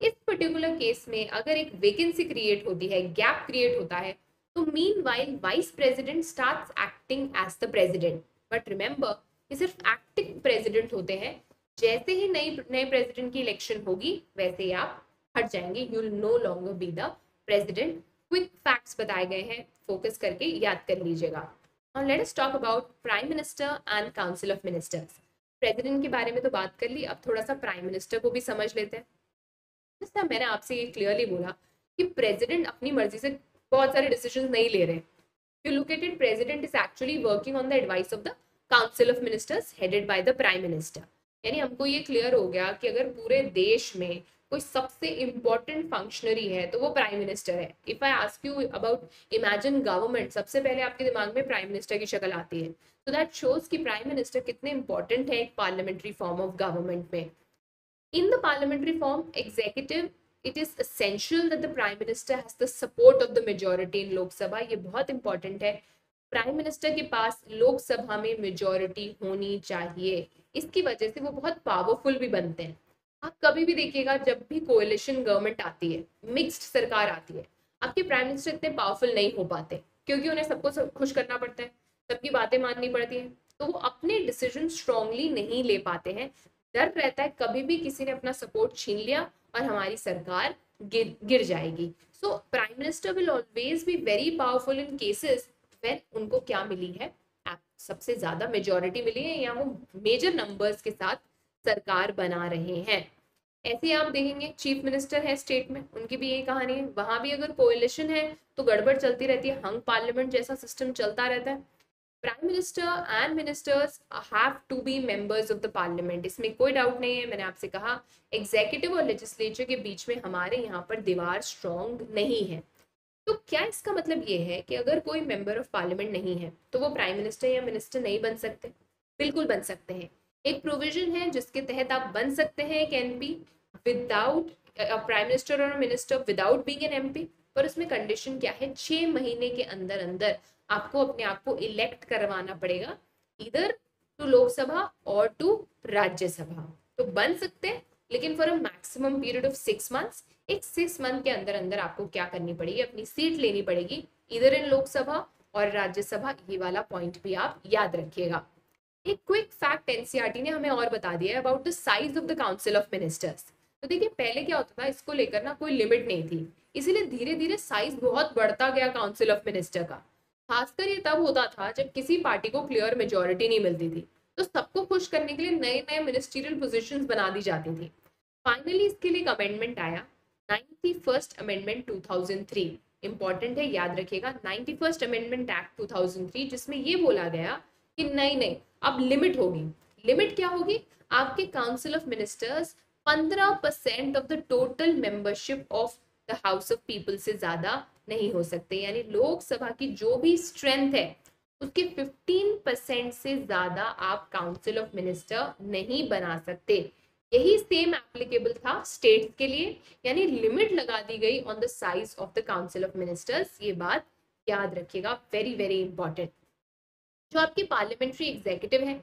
इस पर्टिकुलर केस में अगर एक वेकेंसी क्रिएट होती है गैप क्रिएट होता है तो meanwhile vice president start acting as the president but remember ये सिर्फ़ एक्टिंग प्रेसिडेंट होते हैं जैसे ही नई नए प्रेसिडेंट की इलेक्शन होगी, वैसे ही आप हट जाएँगे। You no longer be the president quick facts बताए गए हैं। फोकस करके याद कर लीजिएगा। और let us talk about prime minister and council of ministers president के बारे में तो बात कर ली। अब थोड़ा सा प्राइम मिनिस्टर को भी समझ लेते हैं। जैसा मैंने आपसे ये क्लियरली बोला कि प्रेसिडेंट अपनी मर्ज़ी से बहुत सारे डिसीज़न नहीं ले रहे। You look at it president is actually working on the advice of the council of ministers headed by the prime minister यानी हमको ये क्लियर हो गया कि अगर पूरे देश में कोई सबसे इम्पोर्टेंट फंक्शनरी है तो वो प्राइम मिनिस्टर है। If I ask you about imagine government सबसे पहले आपके दिमाग में प्राइम मिनिस्टर की शक्ल आती है। तो दैट शोज़ कि प्राइम मिनिस्टर कितने इंपॉर्टेंट है एक पार्लियामेंट्री फॉर्म ऑफ़ गवर्नमेंट में। In the parliamentary form executive, it is that the prime minister has the support of the majority in Lok Sabha. ये बहुत इंपॉर्टेंट है। प्राइम मिनिस्टर के पास लोकसभा में मेजोरिटी होनी चाहिए। इसकी वजह से वो बहुत पावरफुल भी बनते हैं। आप कभी भी देखिएगा, जब भी कोएलिशन गवर्नमेंट आती है मिक्स्ड सरकार आती है, आपके प्राइम मिनिस्टर इतने पावरफुल नहीं हो पाते, क्योंकि उन्हें सबको सब खुश करना पड़ता है, सबकी बातें माननी पड़ती हैं। तो वो अपने डिसीज़न स्ट्रांगली नहीं ले पाते हैं। डर रहता है, कभी भी किसी ने अपना सपोर्ट छीन लिया और हमारी सरकार गिर गिर जाएगी। So prime minister will always be very powerful in cases when उनको क्या मिली है? सबसे ज़्यादा मेजोरिटी मिली है या वो मेजर नंबर्स के साथ सरकार बना रहे हैं। ऐसे आप देखेंगे चीफ मिनिस्टर है स्टेट में, उनकी भी यही कहानी है। वहाँ भी अगर कोएलिशन है तो गड़बड़ चलती रहती है। हंग पार्लियामेंट जैसा सिस्टम चलता रहता है। Prime minister and ministers have to be members of the parliament इसमें कोई डाउट नहीं है, मैंने आपसे कहा। एग्जीक्यूटिव और लेजिस्लेचर के बीच में हमारे यहाँ पर दीवार स्ट्रॉन्ग नहीं है। तो क्या इसका मतलब ये है कि अगर कोई मेंबर ऑफ़ पार्लियामेंट नहीं है तो वो प्राइम मिनिस्टर या मिनिस्टर नहीं बन सकते? बिल्कुल बन सकते हैं। एक प्रोविज़न है जिसके तहत आप बन सकते हैं एक एमपी विदाउट प्राइम मिनिस्टर और minister without being an MP पर उसमें कंडीशन क्या है? छह महीने के अंदर अंदर आपको अपने आप को इलेक्ट करवाना पड़ेगा इधर टू लोकसभा और टू राज्यसभा तो बन सकते हैं, लेकिन for a maximum period of six months एक सिक्स मंथ के अंदर अंदर आपको क्या करनी पड़ेगी? अपनी सीट लेनी पड़ेगी। इधर इन लोकसभा और राज्यसभा, ये वाला पॉइंट भी आप याद रखिएगा। एक क्विक फैक्ट एनसीआरटी ने हमें और बता दिया है about the size of the council of ministers तो देखिए, पहले क्या होता था, इसको लेकर ना कोई लिमिट नहीं थी। इसीलिए धीरे धीरे साइज़ बहुत बढ़ता गया काउंसिल ऑफ़ मिनिस्टर का। खासकर ये तब होता था जब किसी पार्टी को क्लियर मेजोरिटी नहीं मिलती थी। तो सबको खुश करने के लिए नए नए मिनिस्ट्रियल पोजीशंस बना दी जाती थी। फाइनली इसके लिए एक अमेंडमेंट आया। नाइन्टी फ़र्स्ट अमेंडमेंट 2003 इंपॉर्टेंट है, याद रखिएगा, नाइन्टी फ़र्स्ट अमेंडमेंट एक्ट 2003 जिसमें ये बोला गया कि नहीं नहीं, अब लिमिट होगी। लिमिट क्या होगी? आपके council of ministers 15 percent of the total membership of the house of people से ज़्यादा नहीं हो सकते। यानी लोकसभा की जो भी स्ट्रेंथ है, उसके 15 परसेंट से ज़्यादा आप काउंसिल ऑफ़ मिनिस्टर नहीं बना सकते। यही सेम एप्लीकेबल था स्टेट के लिए यानी लिमिट लगा दी गई on the size of the council of ministers ये बात याद रखिएगा वेरी वेरी इंपॉर्टेंट जो आपके पार्लियामेंट्री एग्जीक्यूटिव है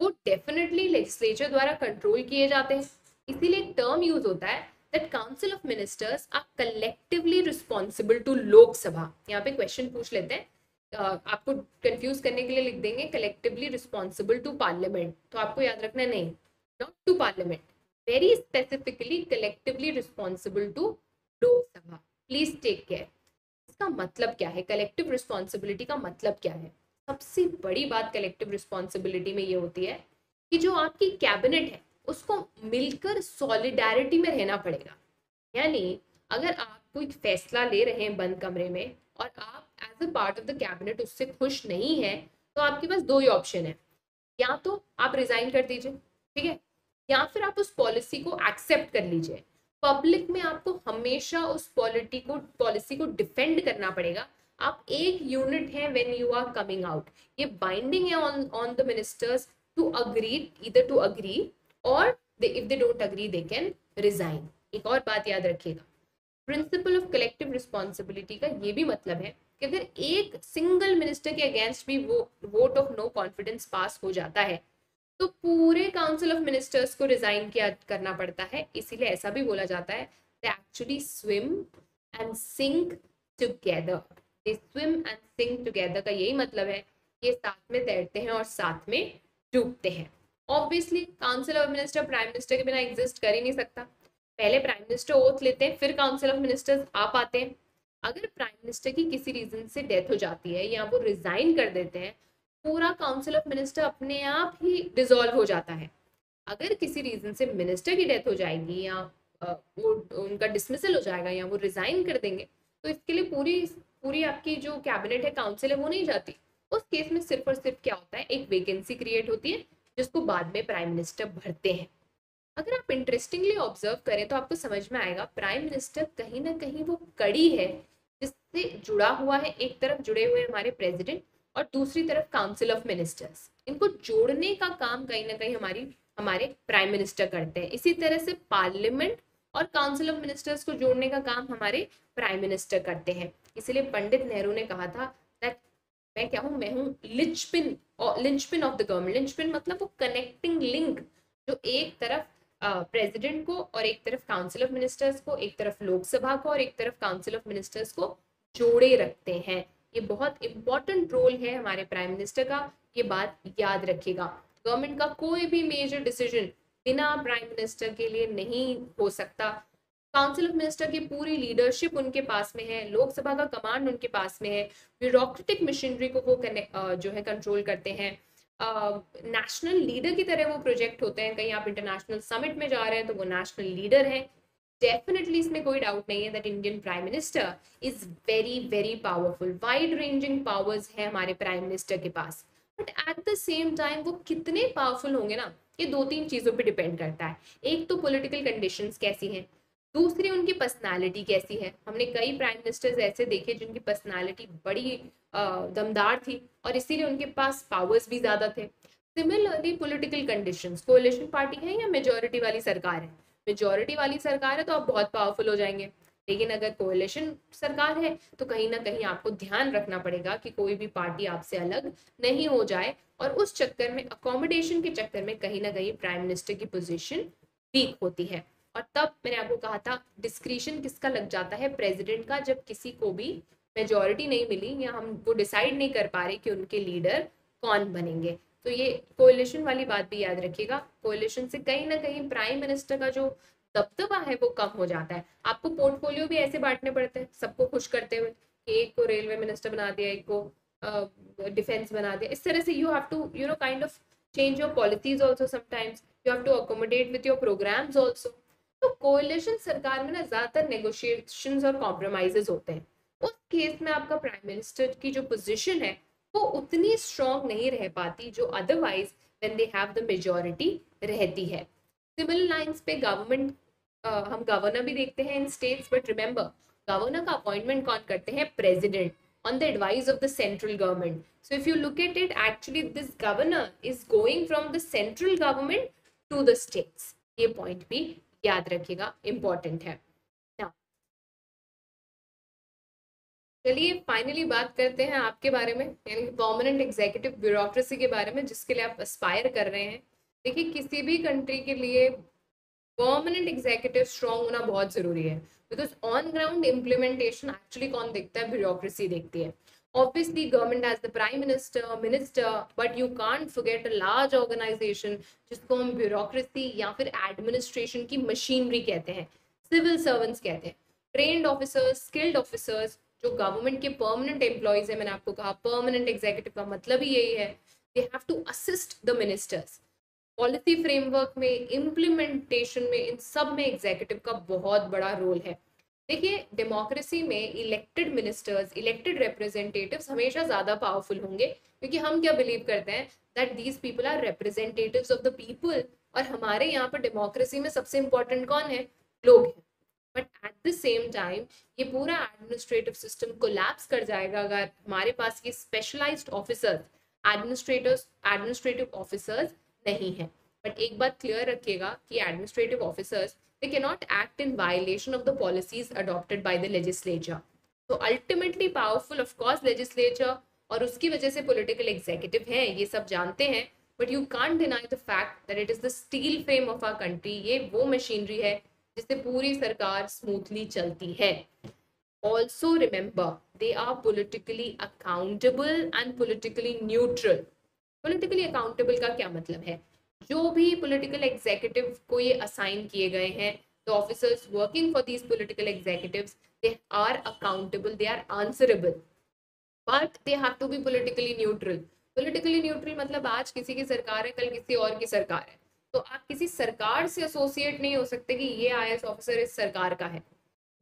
वो डेफिनेटली लेजिस्लेचर द्वारा कंट्रोल किए जाते हैं। इसीलिए एक टर्म यूज़ होता है that council of ministers are collectively responsible to Lok Sabha यहाँ पे क्वेश्चन पूछ लेते हैं। uh, आपको कंफ्यूज करने के लिए लिख देंगे कलेक्टिवली रिस्पॉन्सिबल टू पार्लियामेंट तो आपको याद रखना नहीं। Not to parliament, very specifically, collectively responsible to lok sabha. Please take care. इसका मतलब क्या है? कलेक्टिव रिस्पॉन्सिबिलिटी का मतलब क्या है? सबसे बड़ी बात कलेक्टिव रिस्पॉन्सिबिलिटी में ये होती है कि जो आपकी कैबिनेट है, उसको मिलकर सॉलिडारिटी में रहना पड़ेगा। यानी अगर आप कोई फैसला ले रहे हैं बंद कमरे में और आप as a part of the cabinet उससे खुश नहीं है तो आपके पास दो ही ऑप्शन है। या तो आप रिजाइन कर दीजिए, ठीक है? या फिर आप उस पॉलिसी को एक्सेप्ट कर लीजिए। पब्लिक में आपको हमेशा उस पॉलिटी को पॉलिसी को डिफेंड करना पड़ेगा। आप एक यूनिट है when you are coming out ये बाइंडिंग है on on the ministers to agree इधर टू अग्री और if they don't agree they can resign एक और बात याद रखिएगा। प्रिंसिपल ऑफ़ कलेक्टिव रिस्पॉन्सिबिलिटी का ये भी मतलब है कि अगर एक सिंगल मिनिस्टर के अगेंस्ट भी वो vote of no confidence pass हो जाता है तो पूरे काउंसिल ऑफ़ मिनिस्टर्स को रिजाइन किया करना पड़ता है, इसीलिए ऐसा भी बोला जाता है they actually swim and sink together they swim and sink together का यही मतलब है, ये साथ में तैरते हैं और साथ में डूबते हैं। Obviously council of minister prime minister के बिना एग्जिस्ट कर ही नहीं सकता। पहले प्राइम मिनिस्टर ओथ लेते हैं, फिर काउंसिल ऑफ़ मिनिस्टर्स आ पाते हैं। अगर प्राइम मिनिस्टर की किसी रीजन से डेथ हो जाती है या वो रिजाइन कर देते हैं पूरा काउंसिल ऑफ़ मिनिस्टर अपने आप ही डिजोल्व हो जाता है। अगर किसी रीजन से मिनिस्टर की डेथ हो जाएगी या वो उनका डिसमिसल हो जाएगा या वो रिजाइन कर देंगे तो इसके लिए पूरी पूरी आपकी जो कैबिनेट है काउंसिल है, वो नहीं जाती। उस केस में सिर्फ़ और सिर्फ़ क्या होता है, एक वेकेंसी क्रिएट होती है, जिसको बाद में प्राइम मिनिस्टर भरते हैं। अगर आप इंटरेस्टिंगली ऑब्ज़र्व करें तो आपको समझ में आएगा प्राइम मिनिस्टर कहीं ना कहीं वो कड़ी है, जिससे जुड़ा हुआ है, एक तरफ़ जुड़े हुए हमारे प्रेसिडेंट और दूसरी तरफ़ काउंसिल ऑफ़ मिनिस्टर्स इनको जोड़ने का काम कहीं ना कहीं हमारी, हमारे प्राइम मिनिस्टर करते हैं। इसी तरह से पार्लियामेंट और काउंसिल ऑफ़ मिनिस्टर्स को जोड़ने का काम हमारे प्राइम मिनिस्टर करते हैं। इसलिए पंडित नेहरू ने कहा था दैट मैं क्या हूँ? मैं हूँ लिंचपिन और linchpin of the government linchpin मतलब वो कनेक्टिंग लिंक जो एक तरफ़ प्रेसिडेंट को और एक तरफ़ काउंसिल ऑफ़ मिनिस्टर्स को, एक तरफ़ लोकसभा को और एक तरफ़ काउंसिल ऑफ़ मिनिस्टर्स को जोड़े रखते हैं। ये बहुत इंपॉर्टेंट रोल है हमारे प्राइम मिनिस्टर का ये बात याद रखिएगा। गवर्नमेंट का कोई भी मेजर डिसीज़न बिना प्राइम मिनिस्टर के लिए नहीं हो सकता। काउंसिल ऑफ़ मिनिस्टर की पूरी लीडरशिप उनके पास में है लोकसभा का कमांड उनके पास में है। ब्यूरोक्रेटिक मशीनरी को वो जो है कंट्रोल करते हैं। नेशनल uh, लीडर की तरह वो प्रोजेक्ट होते हैं। कहीं आप इंटरनेशनल समिट में जा रहे हैं तो वो नेशनल लीडर है। डेफिनेटली इसमें कोई डाउट नहीं है that Indian prime minister is very very powerful wide ranging powers है हमारे प्राइम मिनिस्टर के पास. But at the same time वो कितने पावरफुल होंगे ना? ये दो तीन चीज़ों पे डिपेंड करता है. एक तो पॉलिटिकल कंडीशंस कैसी हैं? दूसरी, उनकी पर्सनालिटी कैसी है? हमने कई प्राइम मिनिस्टर्स ऐसे देखे जिनकी पर्सनालिटी बड़ी दमदार थी और इसीलिए उनके पास पावर्स भी ज़्यादा थे. Similarly political conditions coalition party है या मेजोरिटी वाली सरकार है? मेजोरिटी वाली सरकार है तो आप बहुत पावरफुल हो जाएँगे। लेकिन अगर कोएलिशन सरकार है तो कहीं ना कहीं आपको ध्यान रखना पड़ेगा कि कोई भी पार्टी आपसे अलग नहीं हो जाए। और उस चक्कर में अकोमोडेशन के चक्कर में कहीं ना कहीं प्राइम मिनिस्टर की पोजीशन वीक होती है। और तब मैंने आपको कहा था डिस्क्रिशन किसका लग जाता है? प्रेसिडेंट का, जब किसी को भी मेजोरिटी नहीं मिली या हम वो डिसाइड नहीं कर पा रहे कि उनके लीडर कौन बनेंगे। तो ये कोलिशन वाली बात भी याद रखिएगा। कोलिशन से कहीं ना कहीं प्राइम मिनिस्टर का जो दबदबा है वो कम हो जाता है। आपको पोर्टफोलियो भी ऐसे बांटने पड़ते हैं सबको खुश करते हुए एक को रेलवे मिनिस्टर बना दिया एक को डिफेंस uh, बना दिया। इस तरह से you have to you know kind of change your policies also sometimes you have to accommodate with your programs also तो कोलिशन सरकार में ना ज़्यादातर नेगोशिएशन और कॉम्प्रोमाइजेज होते हैं। उस केस में आपका प्राइम मिनिस्टर की जो पोजिशन है वो उतनी स्ट्रॉन्ग नहीं रह पाती जो otherwise when they have the majority रहती है। सिविल लाइन्स पे गवर्नमेंट हम गवर्नर भी देखते हैं in states but remember governor का अपॉइंटमेंट कौन करते हैं? President on the advice of the central government so if you look at it actually this governor is going from the central government to the states ये point भी याद रखिएगा important है। चलिए फाइनली बात करते हैं आपके बारे में, यानी कि परमानेंट एग्जीक्यूटिव ब्यूरोक्रेसी के बारे में, जिसके लिए आप एस्पायर कर रहे हैं। देखिए, किसी भी कंट्री के लिए परमानेंट एग्जीक्यूटिव स्ट्रॉन्ग होना बहुत ज़रूरी है because on ground implementation actually कौन देखता है? ब्यूरोक्रेसी देखती है। Obviously, government has the prime minister minister, but you can't forget a large organization जिसको हम ब्यूरोक्रेसी या फिर एडमिनिस्ट्रेशन की मशीनरी कहते हैं सिविल सर्वेंट्स कहते हैं। ट्रेंड ऑफिसर्स स्किल्ड ऑफिसर्स जो गवर्नमेंट के परमानेंट एम्प्लॉयज़ है, मैंने आपको कहा परमानेंट एग्जीक्यूटिव का मतलब ही यही है they have to assist the ministers policy framework में इम्प्लीमेंटेशन में, इन सब में एग्जीक्यूटिव का बहुत बड़ा रोल है। देखिए डेमोक्रेसी में इलेक्टेड मिनिस्टर्स इलेक्टेड रिप्रेजेंटेटिव्स हमेशा ज़्यादा पावरफुल होंगे, क्योंकि हम क्या बिलीव करते हैं? That these people are representatives of the people और हमारे यहाँ पर डेमोक्रेसी में सबसे इंपॉर्टेंट कौन है? लोग हैं। But at the same time ये पूरा एडमिनिस्ट्रेटिव सिस्टम कोलैप्स कर जाएगा अगर हमारे पास ये specialized officers administrators administrative officers नहीं है। बट एक बात क्लियर रखिएगा कि administrative officers they cannot act in violation of the policies adopted by the legislature so ultimately powerful, of course, legislature और उसकी वजह से पॉलिटिकल एग्जीक्यूटिव हैं, ये सब जानते हैं। But you can't deny the fact that it is the steel frame of our country ये वो मशीनरी है जिससे पूरी सरकार स्मूथली चलती है। Also remember they are politically accountable and politically neutral politically accountable का क्या मतलब है? जो भी पोलिटिकल एग्जीक्यूटिव को ये असाइन किए गए हैं the officers working for these political executives they are accountable they are answerable but they have to be politically neutral politically neutral मतलब आज किसी की सरकार है, कल किसी और की सरकार है। तो आप किसी सरकार से एसोसिएट नहीं हो सकते कि ये आई ऑफिसर इस सरकार का है।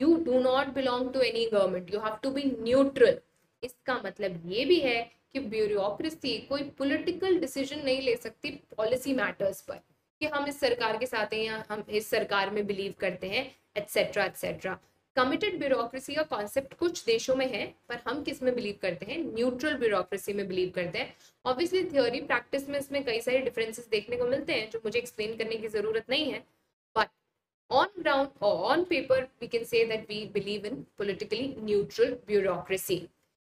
You do not belong to any government you have to be neutral इसका मतलब ये भी है कि ब्यूरोक्रेसी कोई पॉलिटिकल डिसीज़न नहीं ले सकती पॉलिसी मैटर्स पर, कि हम इस सरकार के साथ हैं या हम इस सरकार में बिलीव करते हैं एट्सेट्रा एट्सेट्रा कमिटेड ब्यूरोक्रेसी का कॉन्सेप्ट कुछ देशों में है, पर हम किसमें बिलीव करते हैं? न्यूट्रल ब्यूरोक्रेसी में बिलीव करते हैं। ऑब्वियसली थ्योरी प्रैक्टिस में इसमें कई सारे डिफरेंसेस देखने को मिलते हैं, जो मुझे एक्सप्लेन करने की ज़रूरत नहीं है। But on ground on paper we can say that we believe in politically neutral bureaucracy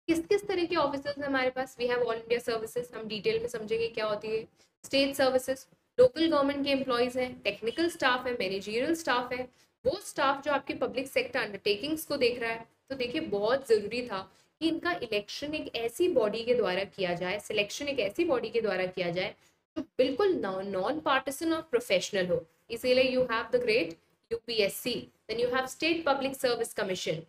किस किस तरह के ऑफिसर्स हैं हमारे पास? We have all India services हम डिटेल में समझेंगे क्या होती है। स्टेट सर्विसेज़ लोकल गवर्नमेंट के एम्प्लॉयज़ हैं टेक्निकल स्टाफ है मैनेजरियल स्टाफ है। वो स्टाफ जो आपके पब्लिक सेक्टर अंडरटेकिंग्स को देख रहा है तो देखिए बहुत ज़रूरी था कि इनका इलेक्शन एक ऐसी बॉडी के द्वारा किया जाए सिलेक्शन एक ऐसी बॉडी के द्वारा किया जाए जो बिल्कुल नॉन पार्टिसन और प्रोफेशनल हो। इसीलिए you have the great UPSC then you have state public service commission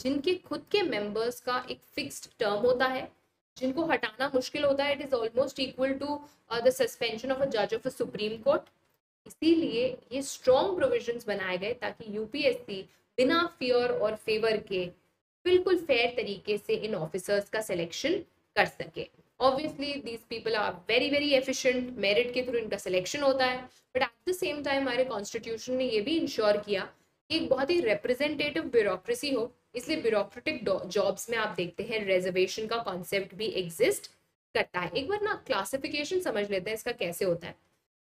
जिनके खुद के मेंबर्स का एक फिक्स्ड टर्म होता है, जिनको हटाना मुश्किल होता है। It is almost equal to the suspension of a जज ऑफ़ अ सुप्रीम कोर्ट इसीलिए ये स्ट्रॉन्ग प्रोविजंस बनाए गए ताकि यूपीएससी बिना फियर और फेवर के बिल्कुल फेयर तरीके से इन ऑफिसर्स का सिलेक्शन कर सके। Obviously these people are very very efficient merit के थ्रू इनका सिलेक्शन होता है but at the same time हमारे कॉन्स्टिट्यूशन ने ये भी इंश्योर किया कि एक बहुत ही रिप्रेजेंटेटिव ब्यूरोक्रेसी हो, इसलिए ब्यूरोक्रेटिक जॉब्स में आप देखते हैं रिजर्वेशन का कॉन्सेप्ट भी एग्जिस्ट करता है। एक बार ना क्लासिफिकेशन समझ लेते हैं इसका कैसे होता है।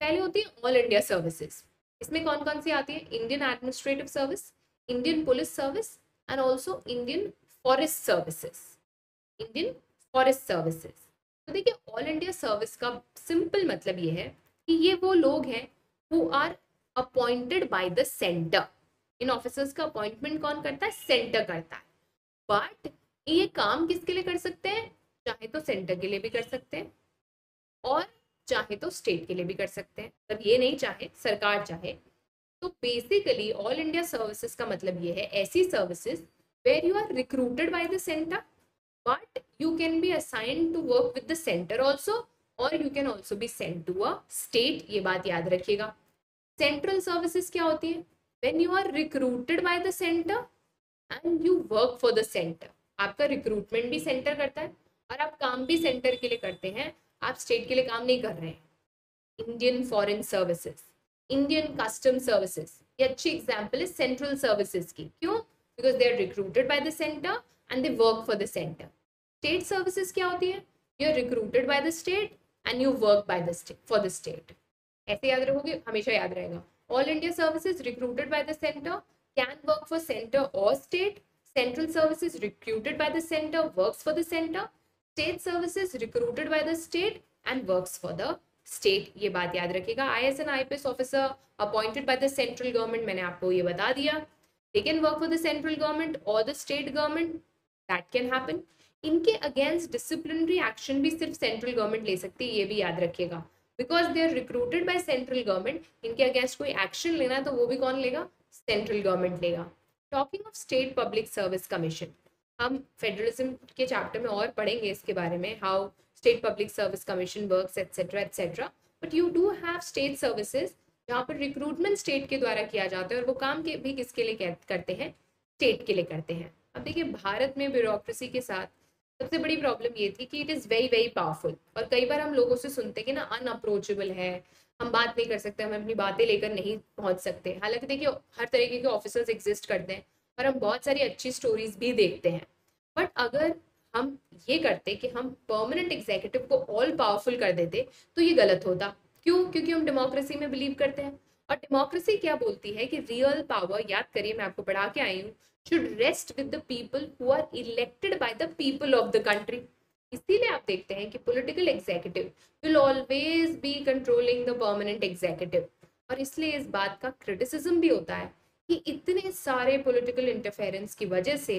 पहले होती है ऑल इंडिया सर्विसेज़ इसमें कौन कौन सी आती है? Indian administrative service Indian police service and also Indian forest services Indian forest services तो देखिए ऑल इंडिया सर्विस का सिंपल मतलब ये है कि ये वो लोग हैं who are appointed by the centre in officers का अपॉइंटमेंट कौन करता है? सेंटर करता है. बट ये काम किसके लिए कर सकते हैं? चाहे तो सेंटर के लिए भी कर सकते हैं. और चाहे तो स्टेट के लिए भी कर सकते हैं। पर ये नहीं चाहे, सरकार चाहे तो बेसिकली ऑल इंडिया सर्विसेज़ का मतलब ये है, ऐसी services where you are recruited by the centre but you can be assigned to work with the centre also और you can also be sent to a state ये बात याद रखिएगा। सेंट्रल सर्विसेज़ क्या होती है? When you are recruited by the centre and you work for the centre आपका recruitment भी सेंटर करता है, और आप काम भी सेंटर के लिए करते हैं आप स्टेट के लिए काम नहीं कर रहे हैं। Indian foreign services Indian custom services ये अच्छी एग्ज़ाम्पल है सेंट्रल सर्विसेज़ की। क्यों? Because they are recruited by the centre and they work for the centre state services क्या होती है? You are recruited by the state and you work by the state for the state ऐसे याद रखोगे हमेशा याद रहेगा। All India services recruited by the centre can work for centre और state central services recruited by the centre works for the centre state services recruited by the state and works for the state ये बात याद रखिएगा I S and I P S officer appointed by the central government मैंने आपको ये बता दिया। They can work for the central government और the state government that can happen इनके अगेंस्ट डिसिप्लिनरी एक्शन भी सिर्फ़ सेंट्रल गवर्नमेंट ले सकती है, ये भी याद रखिएगा। Because they are recruited by central government इनके अगेंस्ट कोई एक्शन लेना है तो वो भी कौन लेगा? सेंट्रल गवर्नमेंट लेगा। Talking of state public service commission हम फेडरलिज्म के चैप्टर में और पढ़ेंगे इसके बारे में how state public service commission works etcetera etcetera but you do have state services जहाँ पर रिक्रूटमेंट स्टेट के द्वारा किया जाता है और वो काम के भी किसके लिए करते हैं? स्टेट के लिए करते हैं। अब देखिए, भारत में ब्यूरोक्रेसी के साथ सबसे बड़ी प्रॉब्लम ये थी कि it is very very powerful और कई बार हम लोगों से सुनते हैं कि ना अनअप्रोचेबल है। हम बात नहीं कर सकते, हम अपनी बातें लेकर नहीं पहुँच सकते। हालाँकि देखिए, हर तरीके के ऑफिसर्स एग्जिस्ट करते हैं। और हम बहुत सारी अच्छी स्टोरीज भी देखते हैं। बट अगर हम ये करते कि हम परमानेंट एग्जीक्यूटिव को ऑल पावरफुल कर देते तो ये गलत होता। क्यों? क्योंकि हम डेमोक्रेसी में बिलीव करते हैं। और डेमोक्रेसी क्या बोलती है कि रियल पावर याद करिए मैं आपको पढ़ा के आई हूँ should rest with the people who are elected by the people of the country इसीलिए आप देखते हैं कि political executive will always be controlling the permanent executive और इसलिए इस बात का क्रिटिसिज्म भी होता है कि इतने सारे पॉलिटिकल इंटरफेरेंस की वजह से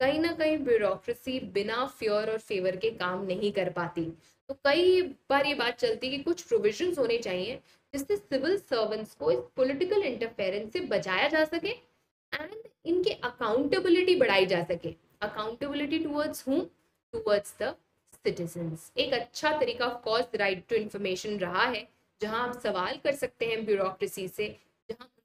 कहीं ना कहीं ब्यूरोक्रेसी बिना फेयर और फेवर के काम नहीं कर पाती। तो कई बार ये बात चलती है कि कुछ प्रोविजंस होने चाहिए जिससे सिविल सर्वेंट्स को इस पॉलिटिकल इंटरफेरेंस से बचाया जा सके एंड इनके अकाउंटेबिलिटी बढ़ाई जा सके। Accountability towards whom towards the citizens एक अच्छा तरीका of course right to information रहा है, जहाँ आप सवाल कर सकते हैं ब्यूरोक्रेसी से।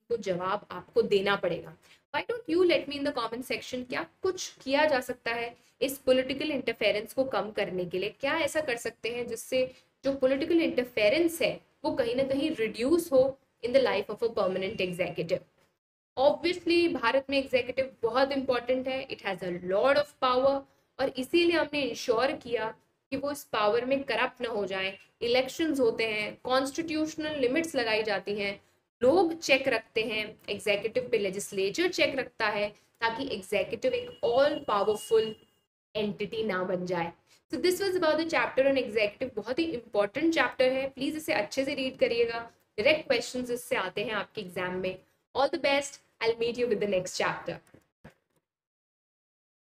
उनको जवाब आपको देना पड़ेगा। Why don't you let me in the comment section क्या कुछ किया जा सकता है इस पोलिटिकल इंटरफेरेंस को कम करने के लिए? क्या ऐसा कर सकते हैं जिससे जो पोलिटिकल इंटरफेरेंस है, वो कहीं ना कहीं रिड्यूस हो in the life of a permanent executive obviously Bharat में एग्जीक्यूटिव बहुत इंपॉर्टेंट है। It has a lot of power और इसीलिए हमने इंश्योर किया कि वो इस पावर में करप्ट ना हो जाए। इलेक्शंस होते हैं कॉन्स्टिट्यूशनल लिमिट्स लगाई जाती हैं। लोग चेक रखते हैं एग्जीक्यूटिव पे लेजिस्लेचर चेक रखता है, ताकि एग्जीक्यूटिव एक ऑल पावरफुल एंटिटी ना बन जाए। So this was about the chapter on executive बहुत ही इंपॉर्टेंट चैप्टर है। प्लीज़ इसे अच्छे से रीड करिएगा। डायरेक्ट क्वेश्चन इससे आते हैं आपके एग्ज़ाम में। All the best I meet you with the next chapter